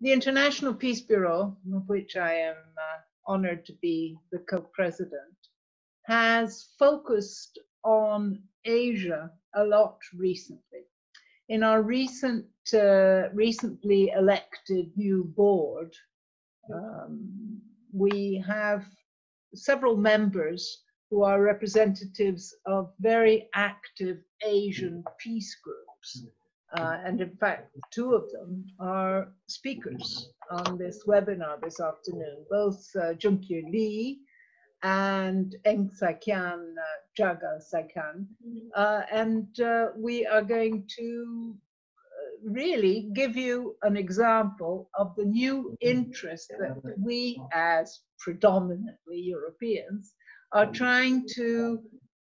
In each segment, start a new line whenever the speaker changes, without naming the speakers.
the International Peace Bureau, of which I am uh, honored to be the co-president, has focused on Asia a lot recently. In our recent, uh, recently elected new board, um, we have several members who are representatives of very active Asian peace groups. Uh, and in fact, two of them are speakers on this webinar this afternoon, both uh, Junkyu Lee and Eng Sakian, uh, Jaga Sakian. Uh, and uh, we are going to uh, really give you an example of the new interest that we as predominantly Europeans are trying to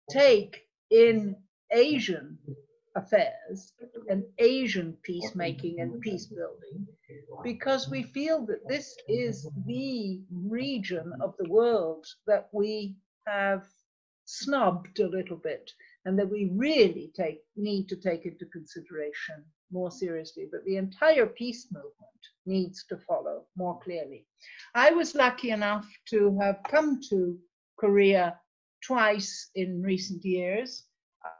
take in Asian affairs and Asian peacemaking and peace building because we feel that this is the region of the world that we have snubbed a little bit and that we really take need to take into consideration more seriously. But the entire peace movement needs to follow more clearly. I was lucky enough to have come to korea twice in recent years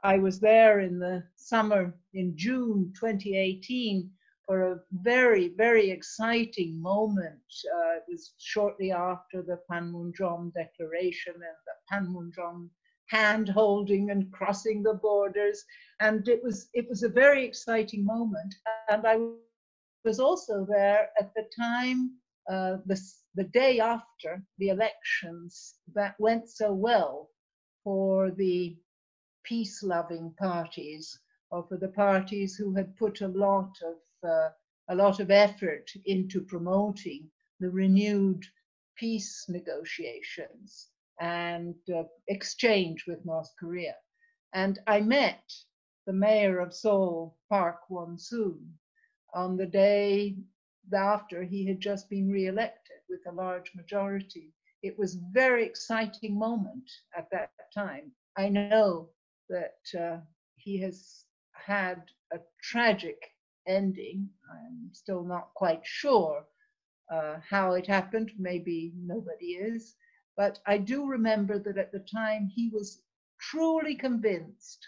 I was there in the summer in June 2018 for a very, very exciting moment. Uh, it was shortly after the Panmunjom Declaration and the Panmunjom hand holding and crossing the borders. And it was, it was a very exciting moment. And I was also there at the time, uh, the, the day after the elections that went so well for the peace loving parties or for the parties who had put a lot of uh, a lot of effort into promoting the renewed peace negotiations and uh, exchange with North Korea. And I met the mayor of Seoul, Park Won-soon, on the day after he had just been re-elected with a large majority. It was a very exciting moment at that time. I know that uh, he has had a tragic ending. I'm still not quite sure uh, how it happened. Maybe nobody is. But I do remember that at the time he was truly convinced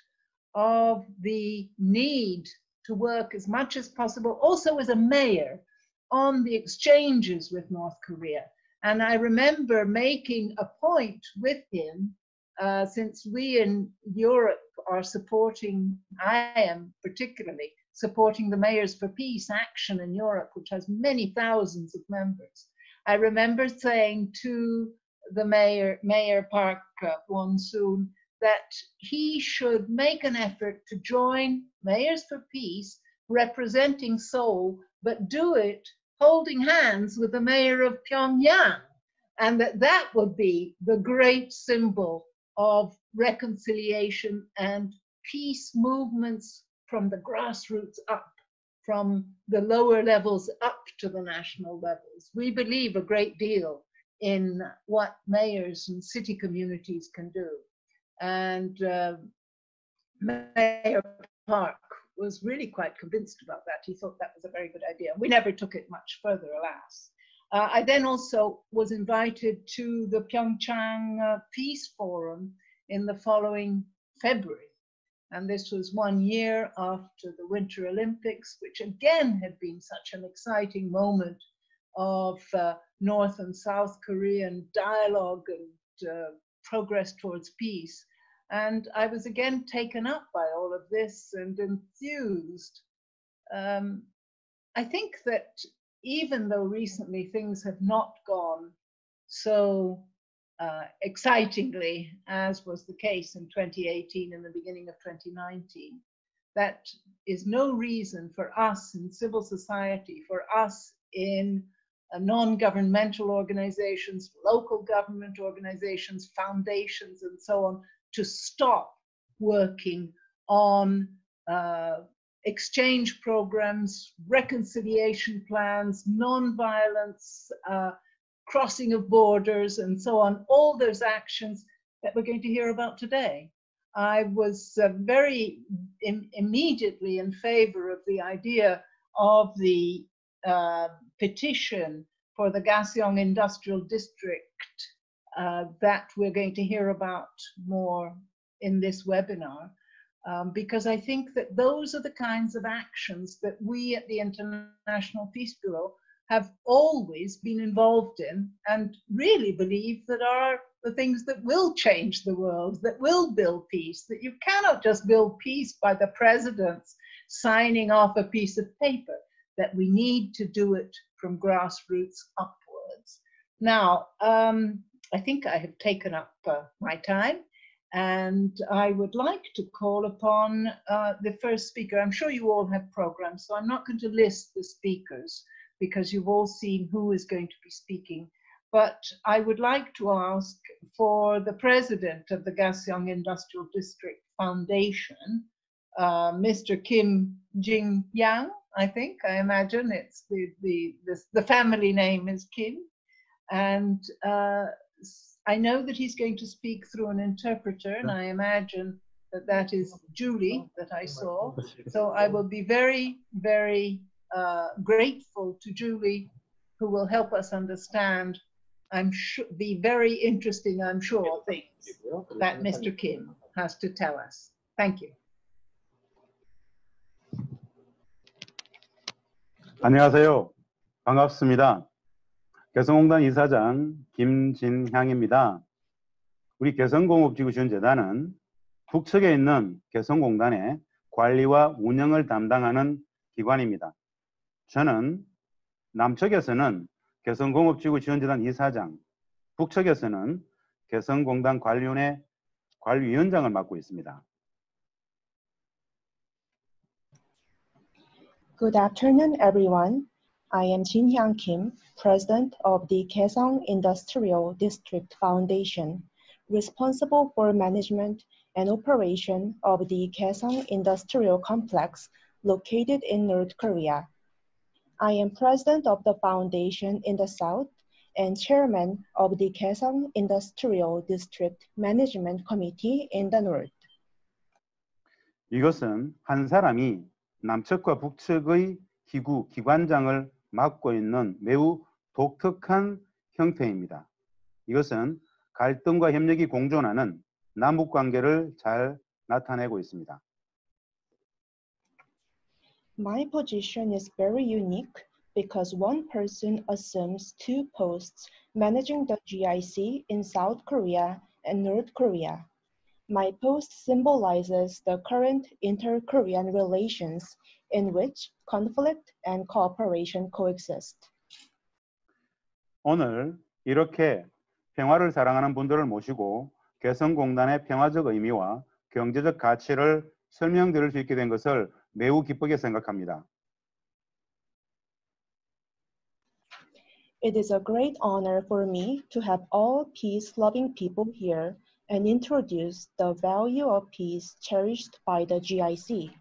of the need to work as much as possible, also as a mayor, on the exchanges with North Korea. And I remember making a point with him uh, since we in Europe are supporting, I am particularly supporting the Mayors for Peace action in Europe, which has many thousands of members. I remember saying to the mayor, Mayor Park Won-soon, that he should make an effort to join Mayors for Peace representing Seoul, but do it holding hands with the mayor of Pyongyang, and that that would be the great symbol of reconciliation and peace movements from the grassroots up, from the lower levels up to the national levels. We believe a great deal in what mayors and city communities can do. And uh, Mayor Park was really quite convinced about that. He thought that was a very good idea. We never took it much further, alas. Uh, I then also was invited to the Pyeongchang uh, Peace Forum in the following February. And this was one year after the Winter Olympics, which again had been such an exciting moment of uh, North and South Korean dialogue and uh, progress towards peace. And I was again taken up by all of this and enthused. Um, I think that even though recently things have not gone so uh, excitingly, as was the case in 2018 and the beginning of 2019, that is no reason for us in civil society, for us in uh, non-governmental organizations, local government organizations, foundations, and so on, to stop working on uh, exchange programs, reconciliation plans, non-violence uh, crossing of borders and so on, all those actions that we're going to hear about today. I was uh, very Im immediately in favor of the idea of the uh, petition for the Gaeseong Industrial District uh, that we're going to hear about more in this webinar. Um, because I think that those are the kinds of actions that we at the International Peace Bureau have always been involved in and really believe that are the things that will change the world, that will build peace, that you cannot just build peace by the presidents signing off a piece of paper, that we need to do it from grassroots upwards. Now, um, I think I have taken up uh, my time and I would like to call upon uh, the first speaker. I'm sure you all have programs, so I'm not going to list the speakers because you've all seen who is going to be speaking. But I would like to ask for the president of the Gaeseong Industrial District Foundation, uh, Mr. Kim Jin Hyang, I think, I imagine it's the, the, the, the family name is Kim. And uh, I know that he's going to speak through an interpreter, and I imagine that that is Julie that I saw. So I will be very, very uh, grateful to Julie, who will help us understand. I'm sure be very interesting, I'm sure, things that Mr. Kim has to tell us. Thank you.
안녕하세요. 반갑습니다. 개성공단 이사장 김진향입니다. 우리 개성공업지구지원재단은 북측에 있는 개성공단의 관리와 운영을 담당하는 기관입니다. 저는 남측에서는 개성공업지구지원재단 이사장, 북측에서는 개성공단 관리위원회 관리위원장을 맡고 있습니다.
Good afternoon, everyone. I am Jin Hyang Kim, President of the Kaesong Industrial District Foundation, responsible for management and operation of the Kaesong Industrial Complex located in North Korea. I am president of the foundation in the South and chairman of the Kaesong Industrial District Management Committee in the North.
이것은 한 사람이 남측과 북측의 기구, 기관장을 맡고 있는 매우 독특한 형태입니다. 이것은 갈등과 협력이 공존하는 남북 관계를 잘 나타내고 있습니다.
My position is very unique because one person assumes two posts managing the GIC in South Korea and North Korea. My post symbolizes the current inter-Korean relations in which conflict and cooperation coexist.
오늘 이렇게 평화를 사랑하는 분들을 모시고 개성공단의 평화적 의미와 경제적 가치를 설명드릴 수 있게 된 것을 매우 기쁘게 생각합니다.
It is a great honor for me to have all peace-loving people here and introduce the value of peace cherished by the GIC.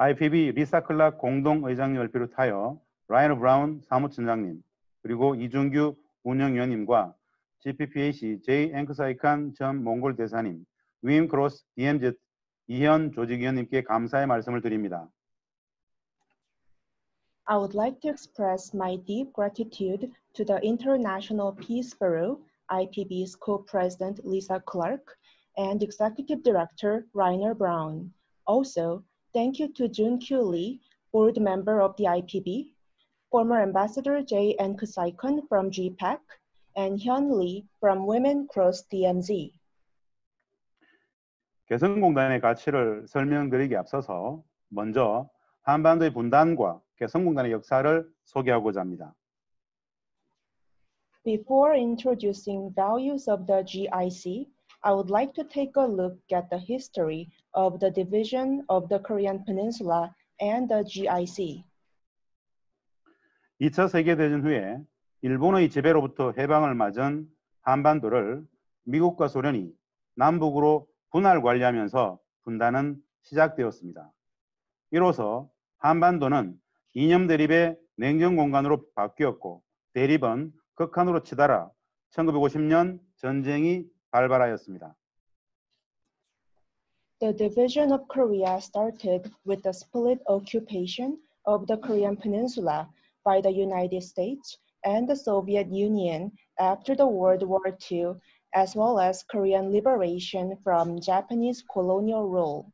IPB 리사 클락 공동의장님을 비롯하여 라이너 브라운 사무총장님, 그리고 이준규 운영위원님과 GPPAC J 앵크사이칸 전 몽골 대사님, 윈 크로스 DMZ 이현 조직위원님께 감사의 말씀을 드립니다.
I would like to express my deep gratitude to the International Peace Bureau, IPB's co-president Lisa Clark, and executive director Rainer Brown. Also, Thank you to Jun Kyu Lee, board member of the IPB, former ambassador J. Enkhsaikhan from GPPAC, and Hyun Lee from Women Cross DMZ.
개성공단의 가치를 설명드리기 앞서서 먼저 한반도의 분단과 개성공단의 역사를 소개하고자 합니다.
Before introducing values of the GIC, I would like to take a look at the history of the division of the Korean Peninsula and the GIC.
2차 세계대전 후에 일본의 지배로부터 해방을 맞은 한반도를 미국과 소련이 남북으로 분할 관리하면서 분단은 시작되었습니다. 이로써 한반도는 이념 대립의 냉전 공간으로 바뀌었고 대립은 극한으로 치달아 1950년 전쟁이 발발하였습니다.
The division of Korea started with the split occupation of the Korean Peninsula by the United States and the Soviet Union after the World War II, as well as Korean liberation from Japanese colonial rule.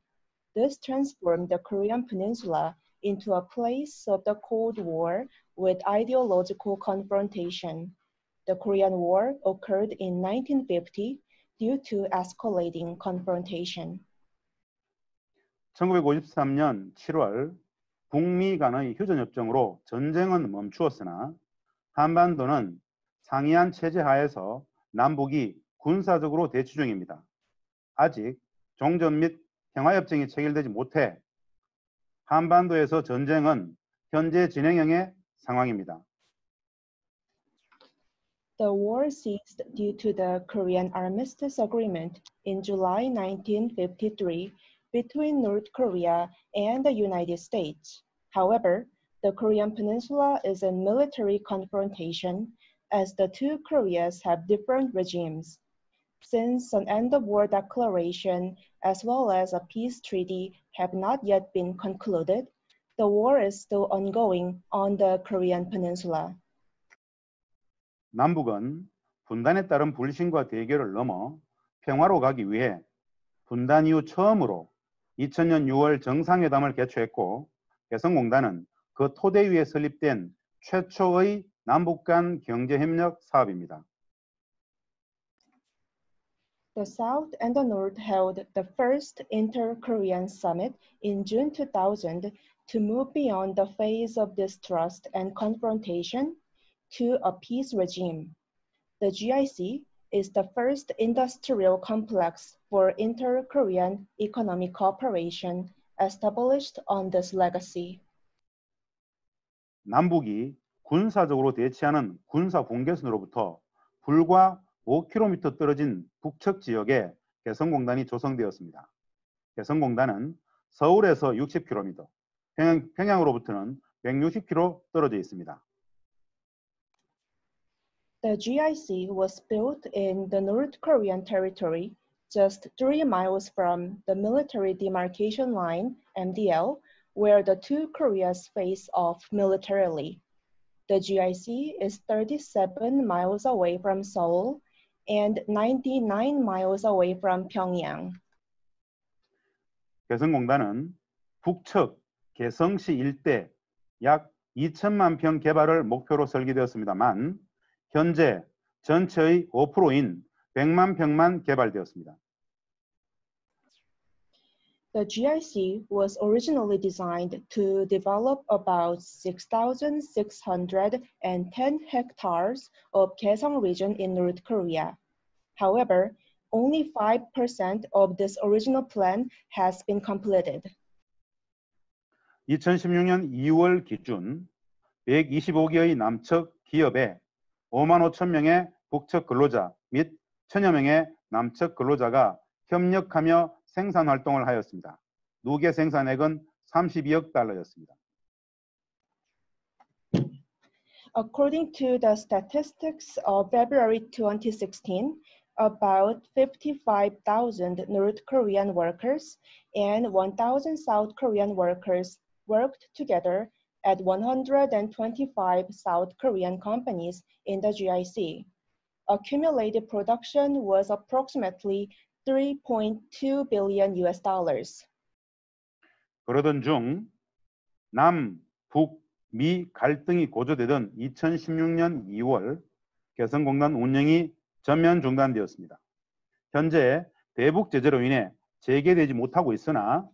This transformed the Korean Peninsula into a place of the Cold War with ideological confrontation. The Korean War occurred in 1950 due to escalating confrontation.
1953년 7월 북미 간의 휴전협정으로 전쟁은 멈추었으나 한반도는 상이한 체제 하에서 남북이 군사적으로 대치 중입니다. 아직 종전 및 평화협정이 체결되지 못해 한반도에서 전쟁은 현재 진행형의 상황입니다.
The war ceased due to the Korean Armistice Agreement in July 1953 between North Korea and the United States. However, the Korean Peninsula is in military confrontation as the two Koreas have different regimes. Since an end of war declaration as well as a peace treaty have not yet been concluded, the war is still ongoing on the Korean Peninsula.
남북은 분단에 따른 불신과 대결을 넘어 평화로 가기 위해 분단 이후 처음으로 2000년 6월 정상회담을 개최했고 개성공단은 그 토대 위에 설립된 최초의 남북 간 경제협력 사업입니다.
The South and the North held the first Inter-Korean Summit in June 2000 to move beyond the phase of distrust and confrontation to a peace regime. The GIC is the first industrial complex for inter-Korean economic cooperation established on this legacy.
남북이 군사적으로 대치하는 군사 분계선으로부터 불과 5km 떨어진 북측 지역에 개성공단이 조성되었습니다. 개성공단은 서울에서 60km, 평양, 평양으로부터는 160km 떨어져 있습니다.
The GIC was built in the North Korean territory, just three miles from the military demarcation line, MDL, where the two Koreas face off militarily. The GIC is 37 miles away from Seoul and 99 miles away from Pyongyang.
개성공단은 북측 개성시 일대 약 2천만 평 개발을 목표로 설계되었습니다만 현재 전체의 5%인 100만 평만 개발되었습니다.
The GIC was originally designed to develop about 6,610 hectares of Kaesong region in North Korea. However, only 5% of this original plan has been completed.
2016년 2월 기준 125개의 남측 기업에 5만 5천 명의 북측 근로자 및 천여 명의 남측 근로자가 협력하며 생산 활동을 하였습니다. 누계 생산액은 32억 달러였습니다.
According to the statistics of February 2016, about 55,000 North Korean workers and 1,000 South Korean workers worked together at 125 South Korean companies in the GIC. Accumulated production was approximately 3.2 billion US dollars.
그러던 중 남, 북, 미 갈등이 고조되던 2016년 2월 개성공단 운영이 전면 중단되었습니다. 현재 대북 제재로 인해 재개되지 못하고 있으나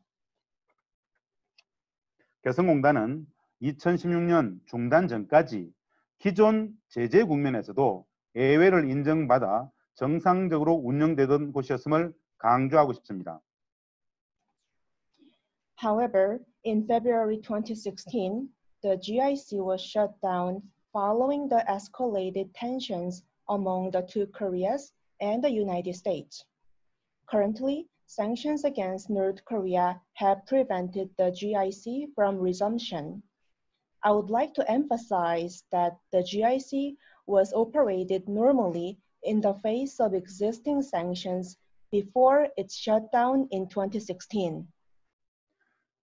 개성공단은 2016년 중단 전까지 기존 제재 국면에서도 예외를 인정받아 정상적으로 운영되던 곳이었음을 강조하고 싶습니다.
However, in February 2016, the GIC was shut down following the escalated tensions among the two Koreas and the United States. Currently, sanctions against North Korea have prevented the GIC from resumption. I would like to emphasize that the GIC was operated normally in the face of existing sanctions before its shutdown in 2016.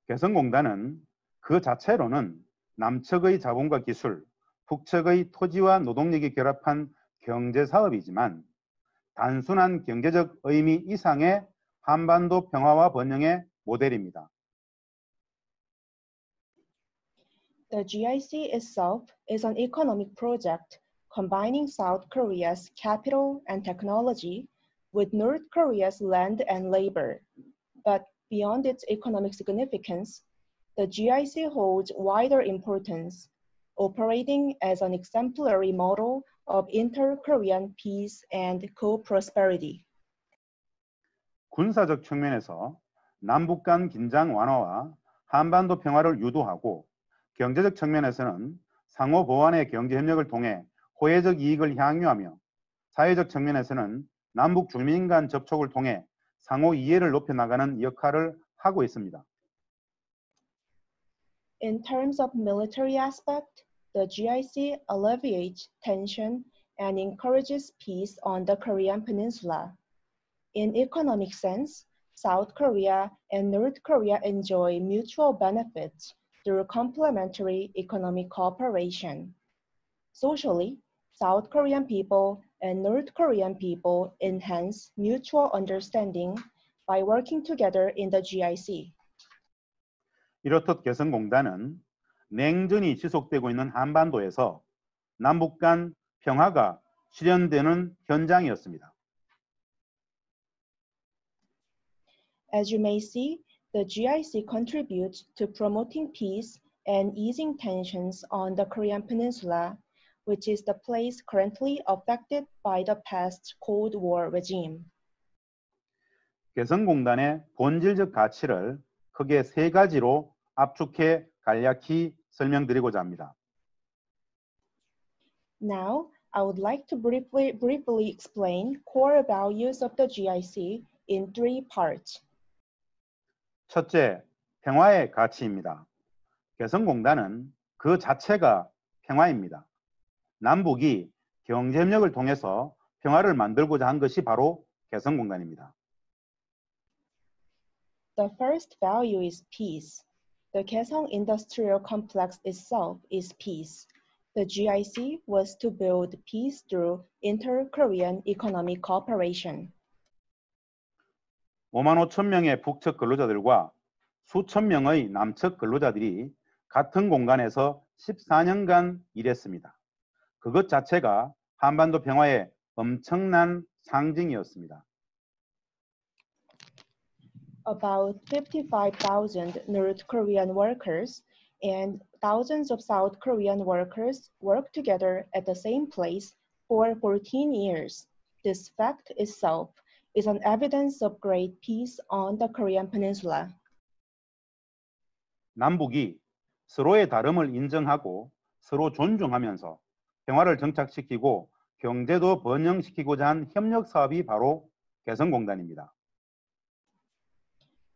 개성공단은 그 자체로는 남측의 자본과 기술, 북측의 토지와 노동력이 결합한 경제 사업이지만 단순한 경제적 의미 이상의 한반도 평화와 번영의 모델입니다.
The GIC itself is an economic project combining South Korea's capital and technology with North Korea's land and labor. But beyond its economic significance, the GIC holds wider importance, operating as an exemplary model of inter-Korean peace and co-prosperity.
군사적 측면에서 남북 간 긴장 완화와 한반도 평화를 유도하고 경제적 측면에서는 상호 보완의 경제 협력을 통해 호혜적 이익을 향유하며 사회적 측면에서는 남북 주민 간 접촉을 통해 상호 이해를 높여 나가는 역할을 하고 있습니다.
In terms of military aspect, the GIC alleviates tension and encourages peace on the Korean peninsula. In economic sense, South Korea and North Korea enjoy mutual benefits through complementary economic cooperation. Socially, South Korean people and North Korean people enhance mutual understanding by working together in the GIC.
이렇듯 개성공단은 냉전이 지속되고 있는 한반도에서 남북 간 평화가 실현되는 현장이었습니다.
As you may see, the GIC contributes to promoting peace and easing tensions on the Korean Peninsula, which is the place currently affected by the past Cold War regime.
개성공단의 본질적 가치를 크게 세 가지로 압축해 간략히 설명드리고자 합니다.
Now, I would like to briefly, briefly explain core values of the GIC in three parts.
첫째, 평화의 가치입니다. 개성공단은 그 자체가 평화입니다. 남북이 경제협력을 통해서 평화를 만들고자 한 것이 바로 개성공단입니다.
The first value is peace. The Kaesong Industrial Complex itself is peace. The GIC was to build peace through inter-Korean economic cooperation.
5만 5천 명의 북측 근로자들과 수천 명의 남측 근로자들이 같은 공간에서 14년간 일했습니다. 그것 자체가 한반도 평화의 엄청난 상징이었습니다.
About 55,000 North Korean workers and thousands of South Korean workers worked together at the same place for 14 years. This fact itself is an evidence of great peace on the Korean Peninsula.
남북이 서로의 다름을 인정하고 서로 존중하면서 평화를 정착시키고 경제도 번영시키고자 한 협력 사업이 바로 개성공단입니다.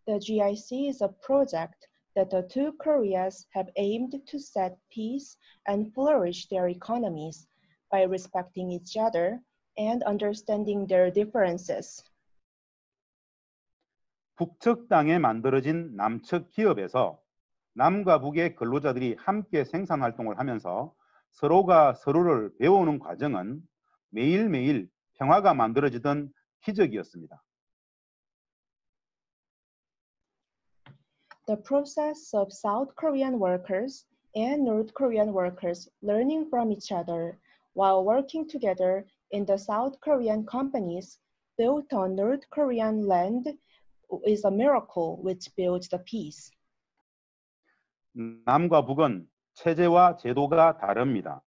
The GIC is a project that the two Koreas have aimed to set peace and flourish their economies by respecting each other and understanding their differences.
북측 땅에 만들어진 남측 기업에서 남과 북의 근로자들이 함께 생산 활동을 하면서 서로가 서로를 배우는 과정은 매일매일 평화가 만들어지던 기적이었습니다.
The process of South Korean workers and North Korean workers learning from each other while working together in the South Korean companies built on North Korean land is a miracle which builds the peace.
남과 북은 체제와 제도가 다릅니다.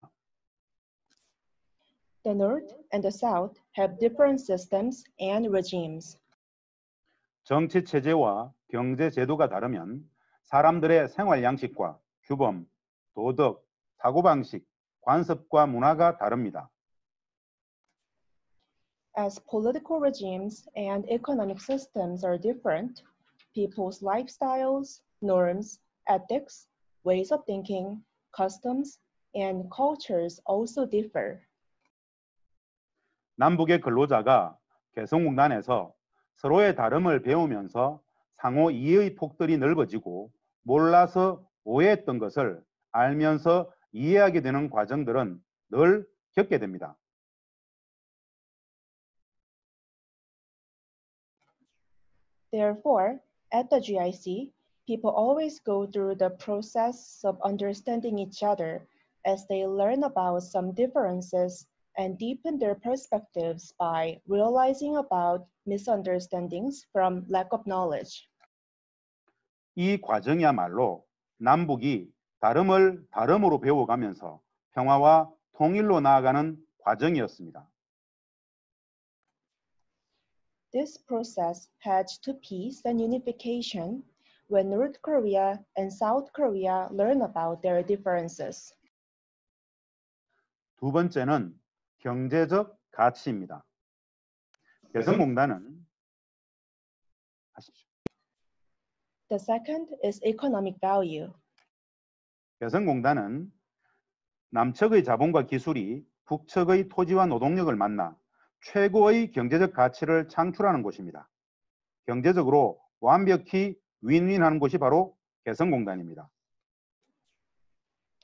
The North and the South have different systems and regimes.
정치 체제와 경제 제도가 다르면 사람들의 생활 양식과 규범, 도덕, 사고방식, 관습과 문화가 다릅니다.
As political regimes and economic systems are different, people's lifestyles, norms, ethics, ways of thinking, customs, and cultures also differ.
남북의 근로자가 개성공단에서 서로의 다름을 배우면서 상호 이해의 폭들이 넓어지고 몰라서 오해했던 것을 알면서 이해하게 되는 과정들은 늘 겪게 됩니다.
Therefore, at the GIC, people always go through the process of understanding each other as they learn about some differences and deepen their perspectives by realizing about misunderstandings from lack of knowledge.
이 과정이야말로 남북이 다름을 다름으로 배워가면서 평화와 통일로 나아가는 과정이었습니다.
This process had to peace and unification when North Korea and South Korea learn about their differences.
두 번째는 경제적 가치입니다. 개성공단은 하십시오.
The second is economic value.
개성공단은 남측의 자본과 기술이 북측의 토지와 노동력을 만나 최고의 경제적 가치를 창출하는 곳입니다. 경제적으로 완벽히 윈윈하는 곳이 바로 개성공단입니다.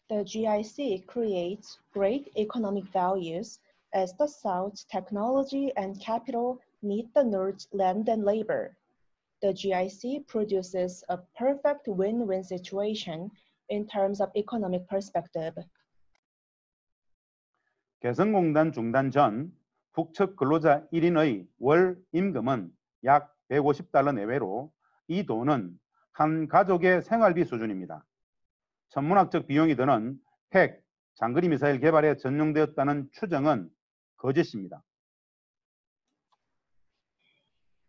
The GIC creates great economic values as the South's technology and capital meet the North's land and labor. The GIC produces a perfect win-win situation in terms of economic perspective.
개성공단 중단 전 북측 근로자 1인의 월 임금은 약 150달러 내외로 이 돈은 한 가족의 생활비 수준입니다. 천문학적 비용이 드는 핵, 장거리 미사일 개발에 전용되었다는 추정은 거짓입니다.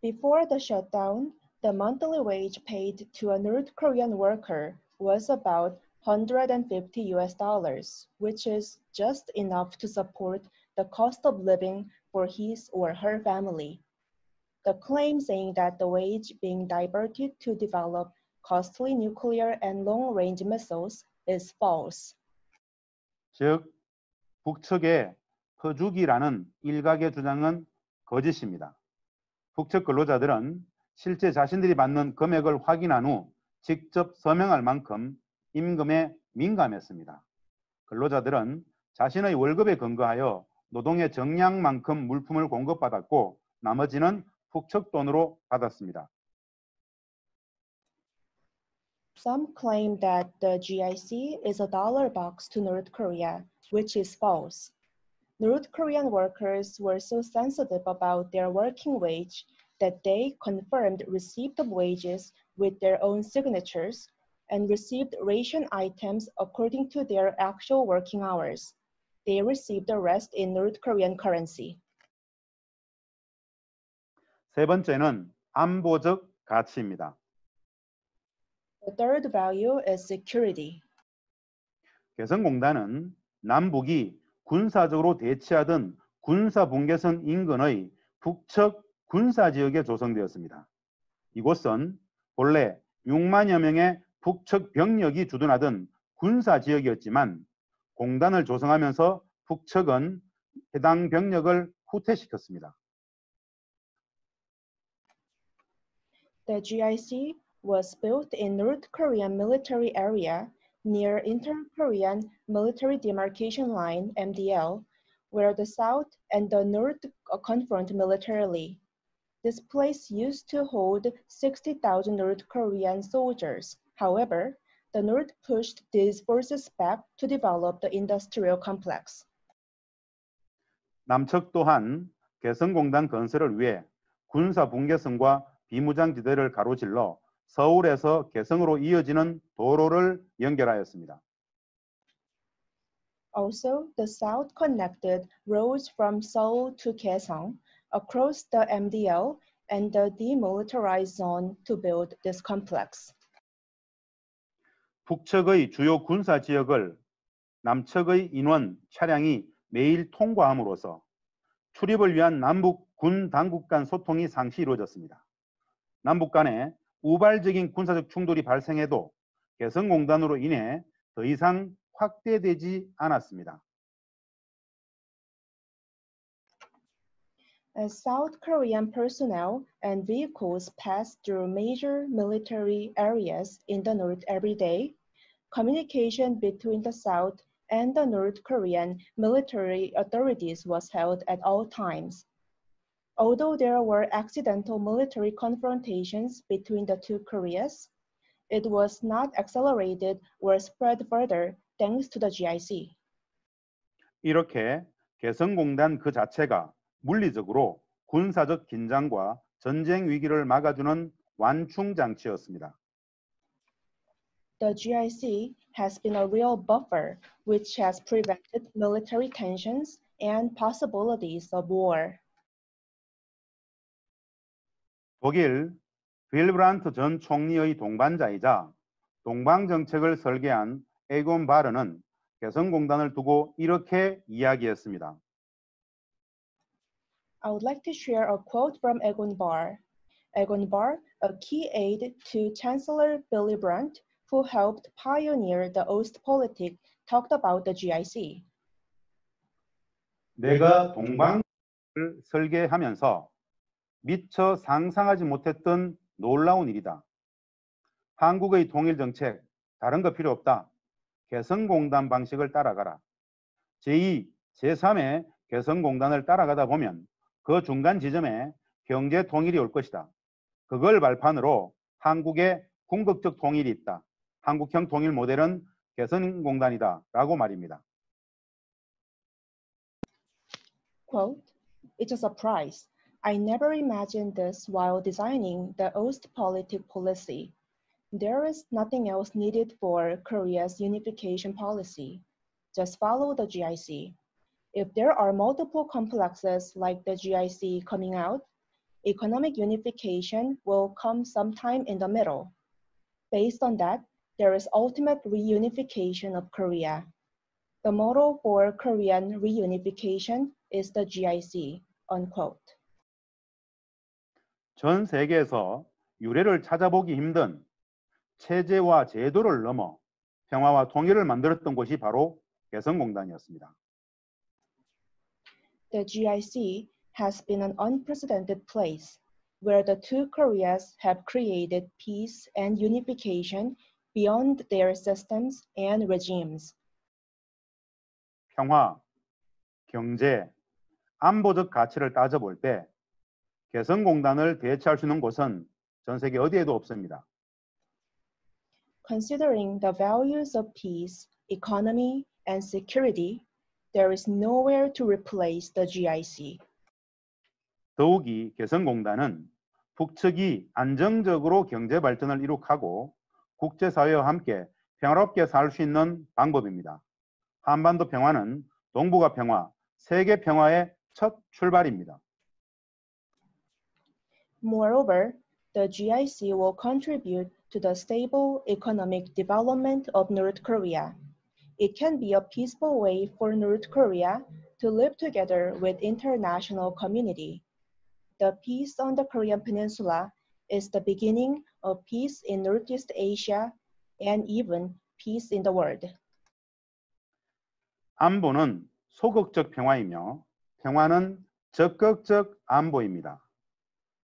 Before the shutdown, the monthly wage paid to a North Korean worker was about 150 US dollars, which is just enough to support the cost of living for his or her family. The claim saying that the wage being diverted to develop costly nuclear and long-range missiles is false.
즉 북측의 퍼주기라는 일각의 주장은 거짓입니다. 북측 근로자들은 실제 자신들이 받는 금액을 확인한 후 직접 서명할 만큼 임금에 민감했습니다. 근로자들은 자신의 월급에 근거하여 노동의 정량만큼 물품을 공급받았고 나머지는 북측 돈으로 받았습니다.
Some claim that the GIC is a dollar box to North Korea, which is false. North Korean workers were so sensitive about their working wage that they confirmed receipt of wages with their own signatures and received ration items according to their actual working hours. They received the rest in North Korean currency.
세 번째는 안보적 가치입니다.
The third value is security.
개성공단은 남북이 군사적으로 대치하던 군사분계선 인근의 북측 군사지역에 조성되었습니다. 이곳은 본래 6만여 명의 북측 병력이 주둔하던 군사지역이었지만 공단을 조성하면서 북측은 해당 병력을 후퇴시켰습니다.
The GIC was built in North Korean military area near Inter-Korean Military Demarcation Line, MDL, where the South and the North confront militarily. This place used to hold 60,000 North Korean soldiers. However, the North pushed these forces back to develop the industrial complex.
남측 또한 개성공단 건설을 위해 군사 분계선과 비무장지대를 가로질러 서울에서 개성으로 이어지는 도로를 연결하였습니다.
Also, the South connected roads from Seoul to Kaesong across the MDL and the demilitarized zone to build this complex.
북측의 주요 군사 지역을 남측의 인원, 차량이 매일 통과함으로써 출입을 위한 남북 군 당국 간 소통이 상시 이루어졌습니다. 남북 간에 우발적인 군사적 충돌이 발생해도 개성공단으로 인해 더 이상 확대되지 않았습니다.
As South Korean personnel and vehicles pass through major military areas in the north every day, communication between the South and the North Korean military authorities was held at all times. Although there were accidental military confrontations between the two Koreas, it was not accelerated or spread further thanks to the GIC.
이렇게 개성공단 그 자체가 물리적으로 군사적 긴장과 전쟁 위기를 막아주는 완충 장치였습니다.
the GIC has been a real buffer which has prevented military tensions and possibilities of war.
독일 빌브란트 전 총리의 동반자이자 동방 설계한 에곤 바르는 개성공단을 두고 이렇게 이야기했습니다.
I would like to share a quote from Egon Bahr. Egon Bahr, a key aide to Chancellor Willy Brandt, who helped pioneer the Ostpolitik, talked about the GIC.
내가 동방을 설계하면서 미처 상상하지 못했던 놀라운 일이다. 한국의 통일 정책 다른 거 필요 없다. 개성공단 방식을 따라가라. 제2, 제3의 개성공단을 따라가다 보면 그 중간 지점에 경제 통일이 올 것이다. 그걸 발판으로 한국의 궁극적 통일이 있다. 한국형 통일 모델은 개성공단이다. 라고 말입니다.
Quote, It's a surprise. I never imagined this while designing the Ostpolitik policy. There is nothing else needed for Korea's unification policy. Just follow the GIC. If there are multiple complexes like the GIC coming out, economic unification will come sometime in the middle. Based on that, there is ultimate reunification of Korea. The model for Korean reunification is the GIC, unquote.
전 세계에서 유래를 찾아보기 힘든 체제와 제도를 넘어 평화와 통일을 만들었던 곳이 바로 개성공단이었습니다.
The GIC has been an unprecedented place where the two Koreas have created peace and unification beyond their systems and regimes.
평화, 경제, 안보적 가치를 따져볼 때 개성공단을 대체할 수 있는 곳은 전 세계 어디에도 없습니다.
Considering the values of peace, economy, and security, there is nowhere to replace the GIC.
더욱이 개성공단은 북측이 안정적으로 경제 발전을 이룩하고 국제사회와 함께 평화롭게 살 수 있는 방법입니다. 한반도 평화는 동북아 평화, 세계 평화의 첫 출발입니다.
Moreover, the GIC will contribute to the stable economic development of North Korea. It can be a peaceful way for North Korea to live together with international community. The peace on the Korean Peninsula is the beginning of peace in Northeast Asia and even peace in the world.
안보는 소극적 평화이며 평화는 적극적 안보입니다.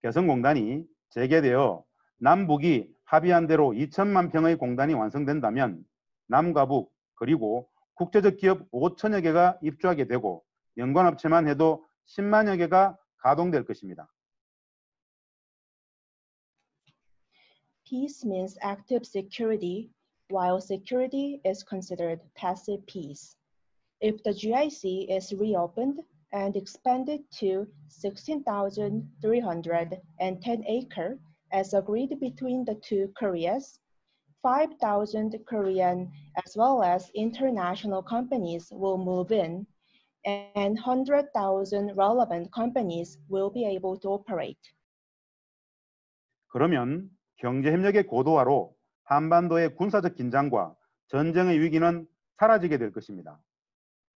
개성공단이 재개되어 남북이 합의한 대로 2천만 평의 공단이 완성된다면 남과 북 그리고 국제적 기업 5천여 개가 입주하게 되고 연관업체만 해도 10만여 개가 가동될 것입니다.
Peace means active security, while security is considered passive peace. If the GIC is reopened and expanded to 16,310 acre as agreed between the two Koreas, 5,000 Korean as well as international companies will move in and 100,000 relevant companies will be able to operate.
그러면 경제협력의 고도화로 한반도의 군사적 긴장과 전쟁의 위기는 사라지게 될 것입니다.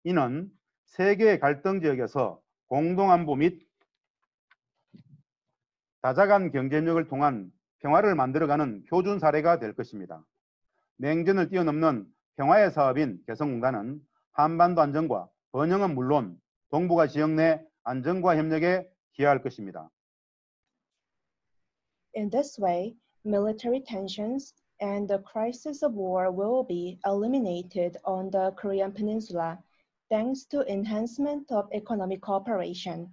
이는 세계의 갈등 지역에서 공동안보 및 다자간 경제력을 통한 평화를 만들어가는 표준 사례가 될 것입니다. 냉전을 뛰어넘는 평화의 사업인 개성공단은 한반도 안정과 번영은 물론 동북아 지역 내 안정과 협력에 기여할 것입니다.
In this way, military tensions, and the crisis of war will be eliminated on the Korean Peninsula thanks to enhancement of economic cooperation.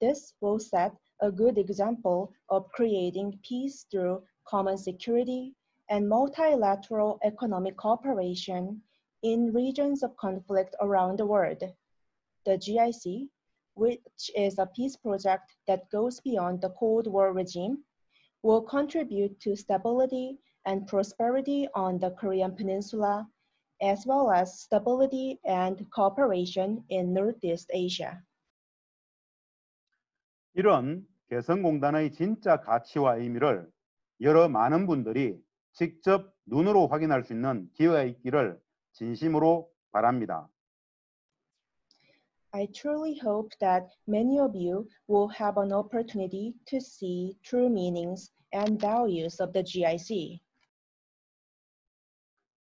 This will set a good example of creating peace through common security and multilateral economic cooperation in regions of conflict around the world. The GIC, which is a peace project that goes beyond the Cold War regime, will contribute to stability and prosperity on the Korean Peninsula, as well as stability and cooperation in Northeast Asia.
이런 개성공단의 진짜 가치와 의미를 여러 많은 분들이 직접 눈으로 확인할 수 있는 기회가 있기를 진심으로 바랍니다.
I truly hope that many of you will have an opportunity to see true meanings and values of the GIC.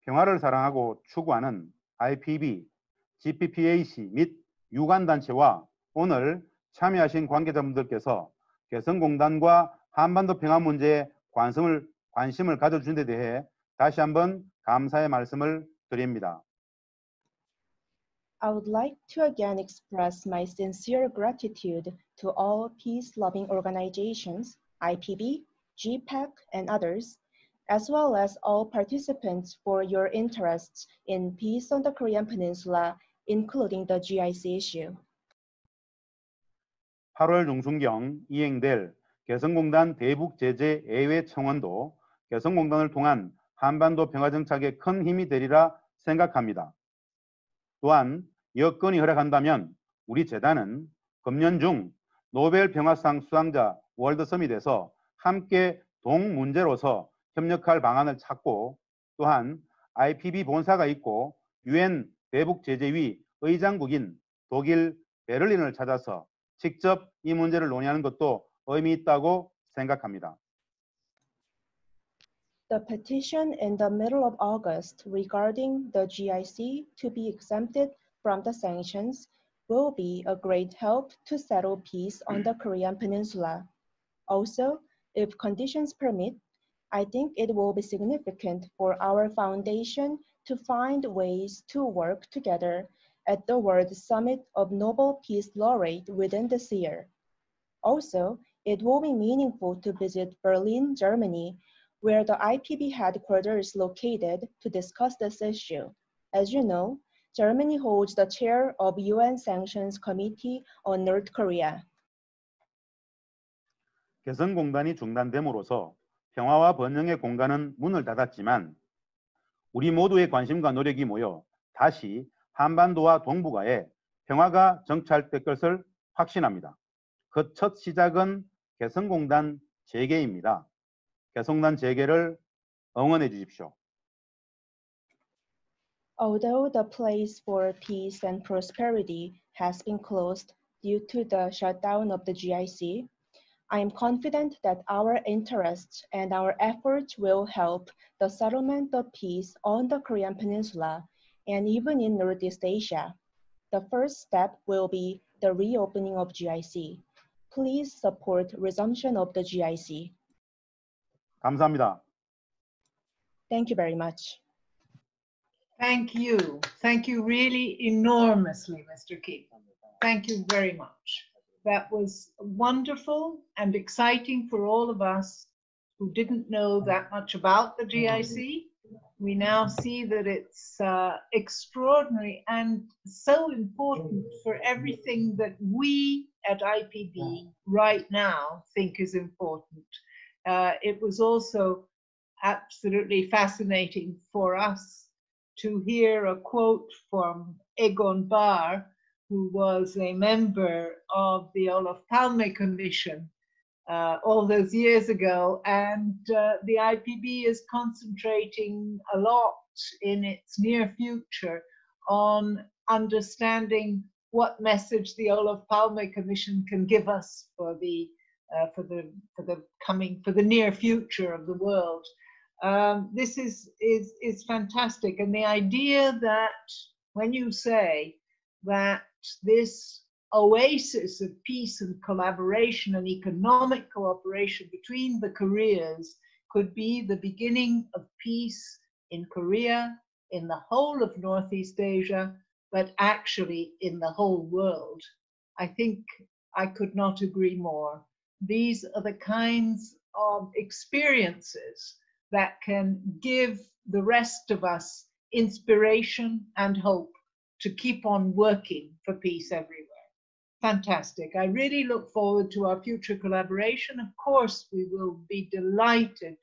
평화를 사랑하고 추구하는 IPB, GPPAC 및 유관단체와 오늘 참여하신 관계자분들께서 개성공단과 한반도 평화 문제에 관심을, 관심을 가져준 데 대해 다시 한번 감사의 말씀을 드립니다.
I would like to again express my sincere gratitude to all peace-loving organizations, IPB, GPAC, and others, as well as all participants for your interests in peace on the Korean Peninsula, including the GIC issue.
8월 중순경 이행될 개성공단 대북 제재 예외 청원도 개성공단을 통한 한반도 평화 정착에 큰 힘이 되리라 생각합니다. 또한 여건이 허락한다면 우리 재단은 금년 중 노벨 평화상 수상자 월드 서밋에서 함께 동문제로서 협력할 방안을 찾고 또한 IPB 본사가 있고 유엔 대북 제재위 의장국인 독일 베를린을 찾아서 직접 이 문제를 논의하는 것도 의미 있다고 생각합니다.
The petition in the middle of August regarding the GIC to be exempted from the sanctions will be a great help to settle peace on the Korean Peninsula. Also, if conditions permit, I think it will be significant for our foundation to find ways to work together at the World Summit of Nobel Peace Laureate within this year. Also, it will be meaningful to visit Berlin, Germany, where the IPB headquarters is located to discuss this issue. As you know, Germany holds the chair of UN Sanctions Committee on North Korea.
개성공단이 중단됨으로써 평화와 번영의 공간은 문을 닫았지만 우리 모두의 관심과 노력이 모여 다시 한반도와 동북아에 평화가 정착될 것을 확신합니다. 그 첫 시작은 개성공단 재개입니다. 개성공단 재개를 응원해 주십시오.
Although the place for peace and prosperity has been closed due to the shutdown of the GIC, I am confident that our interests and our efforts will help the settlement of peace on the Korean Peninsula and even in Northeast Asia. The first step will be the reopening of GIC. Please support resumption of the GIC.
감사합니다.
Thank you very much.
Thank you. Thank you really enormously, Mr. Keith. Thank you very much. That was wonderful and exciting for all of us who didn't know that much about the GIC. We now see that it's uh, extraordinary and so important for everything that we at IPB right now think is important. Uh, it was also absolutely fascinating for us to hear a quote from Egon Bahr, who was a member of the Olof Palme Commission uh, all those years ago. And uh, the IPB is concentrating a lot in its near future on understanding what message the Olof Palme Commission can give us for the uh, for the for the coming for the near future of the world. Um, this is is is fantastic, and the idea that when you say that this oasis of peace and collaboration and economic cooperation between the Koreas could be the beginning of peace in Korea, in the whole of Northeast Asia, but actually in the whole world. I think I could not agree more. These are the kinds of experiences that can give the rest of us inspiration and hope to keep on working for peace everywhere. Fantastic. I really look forward to our future collaboration. Of course, we will be delighted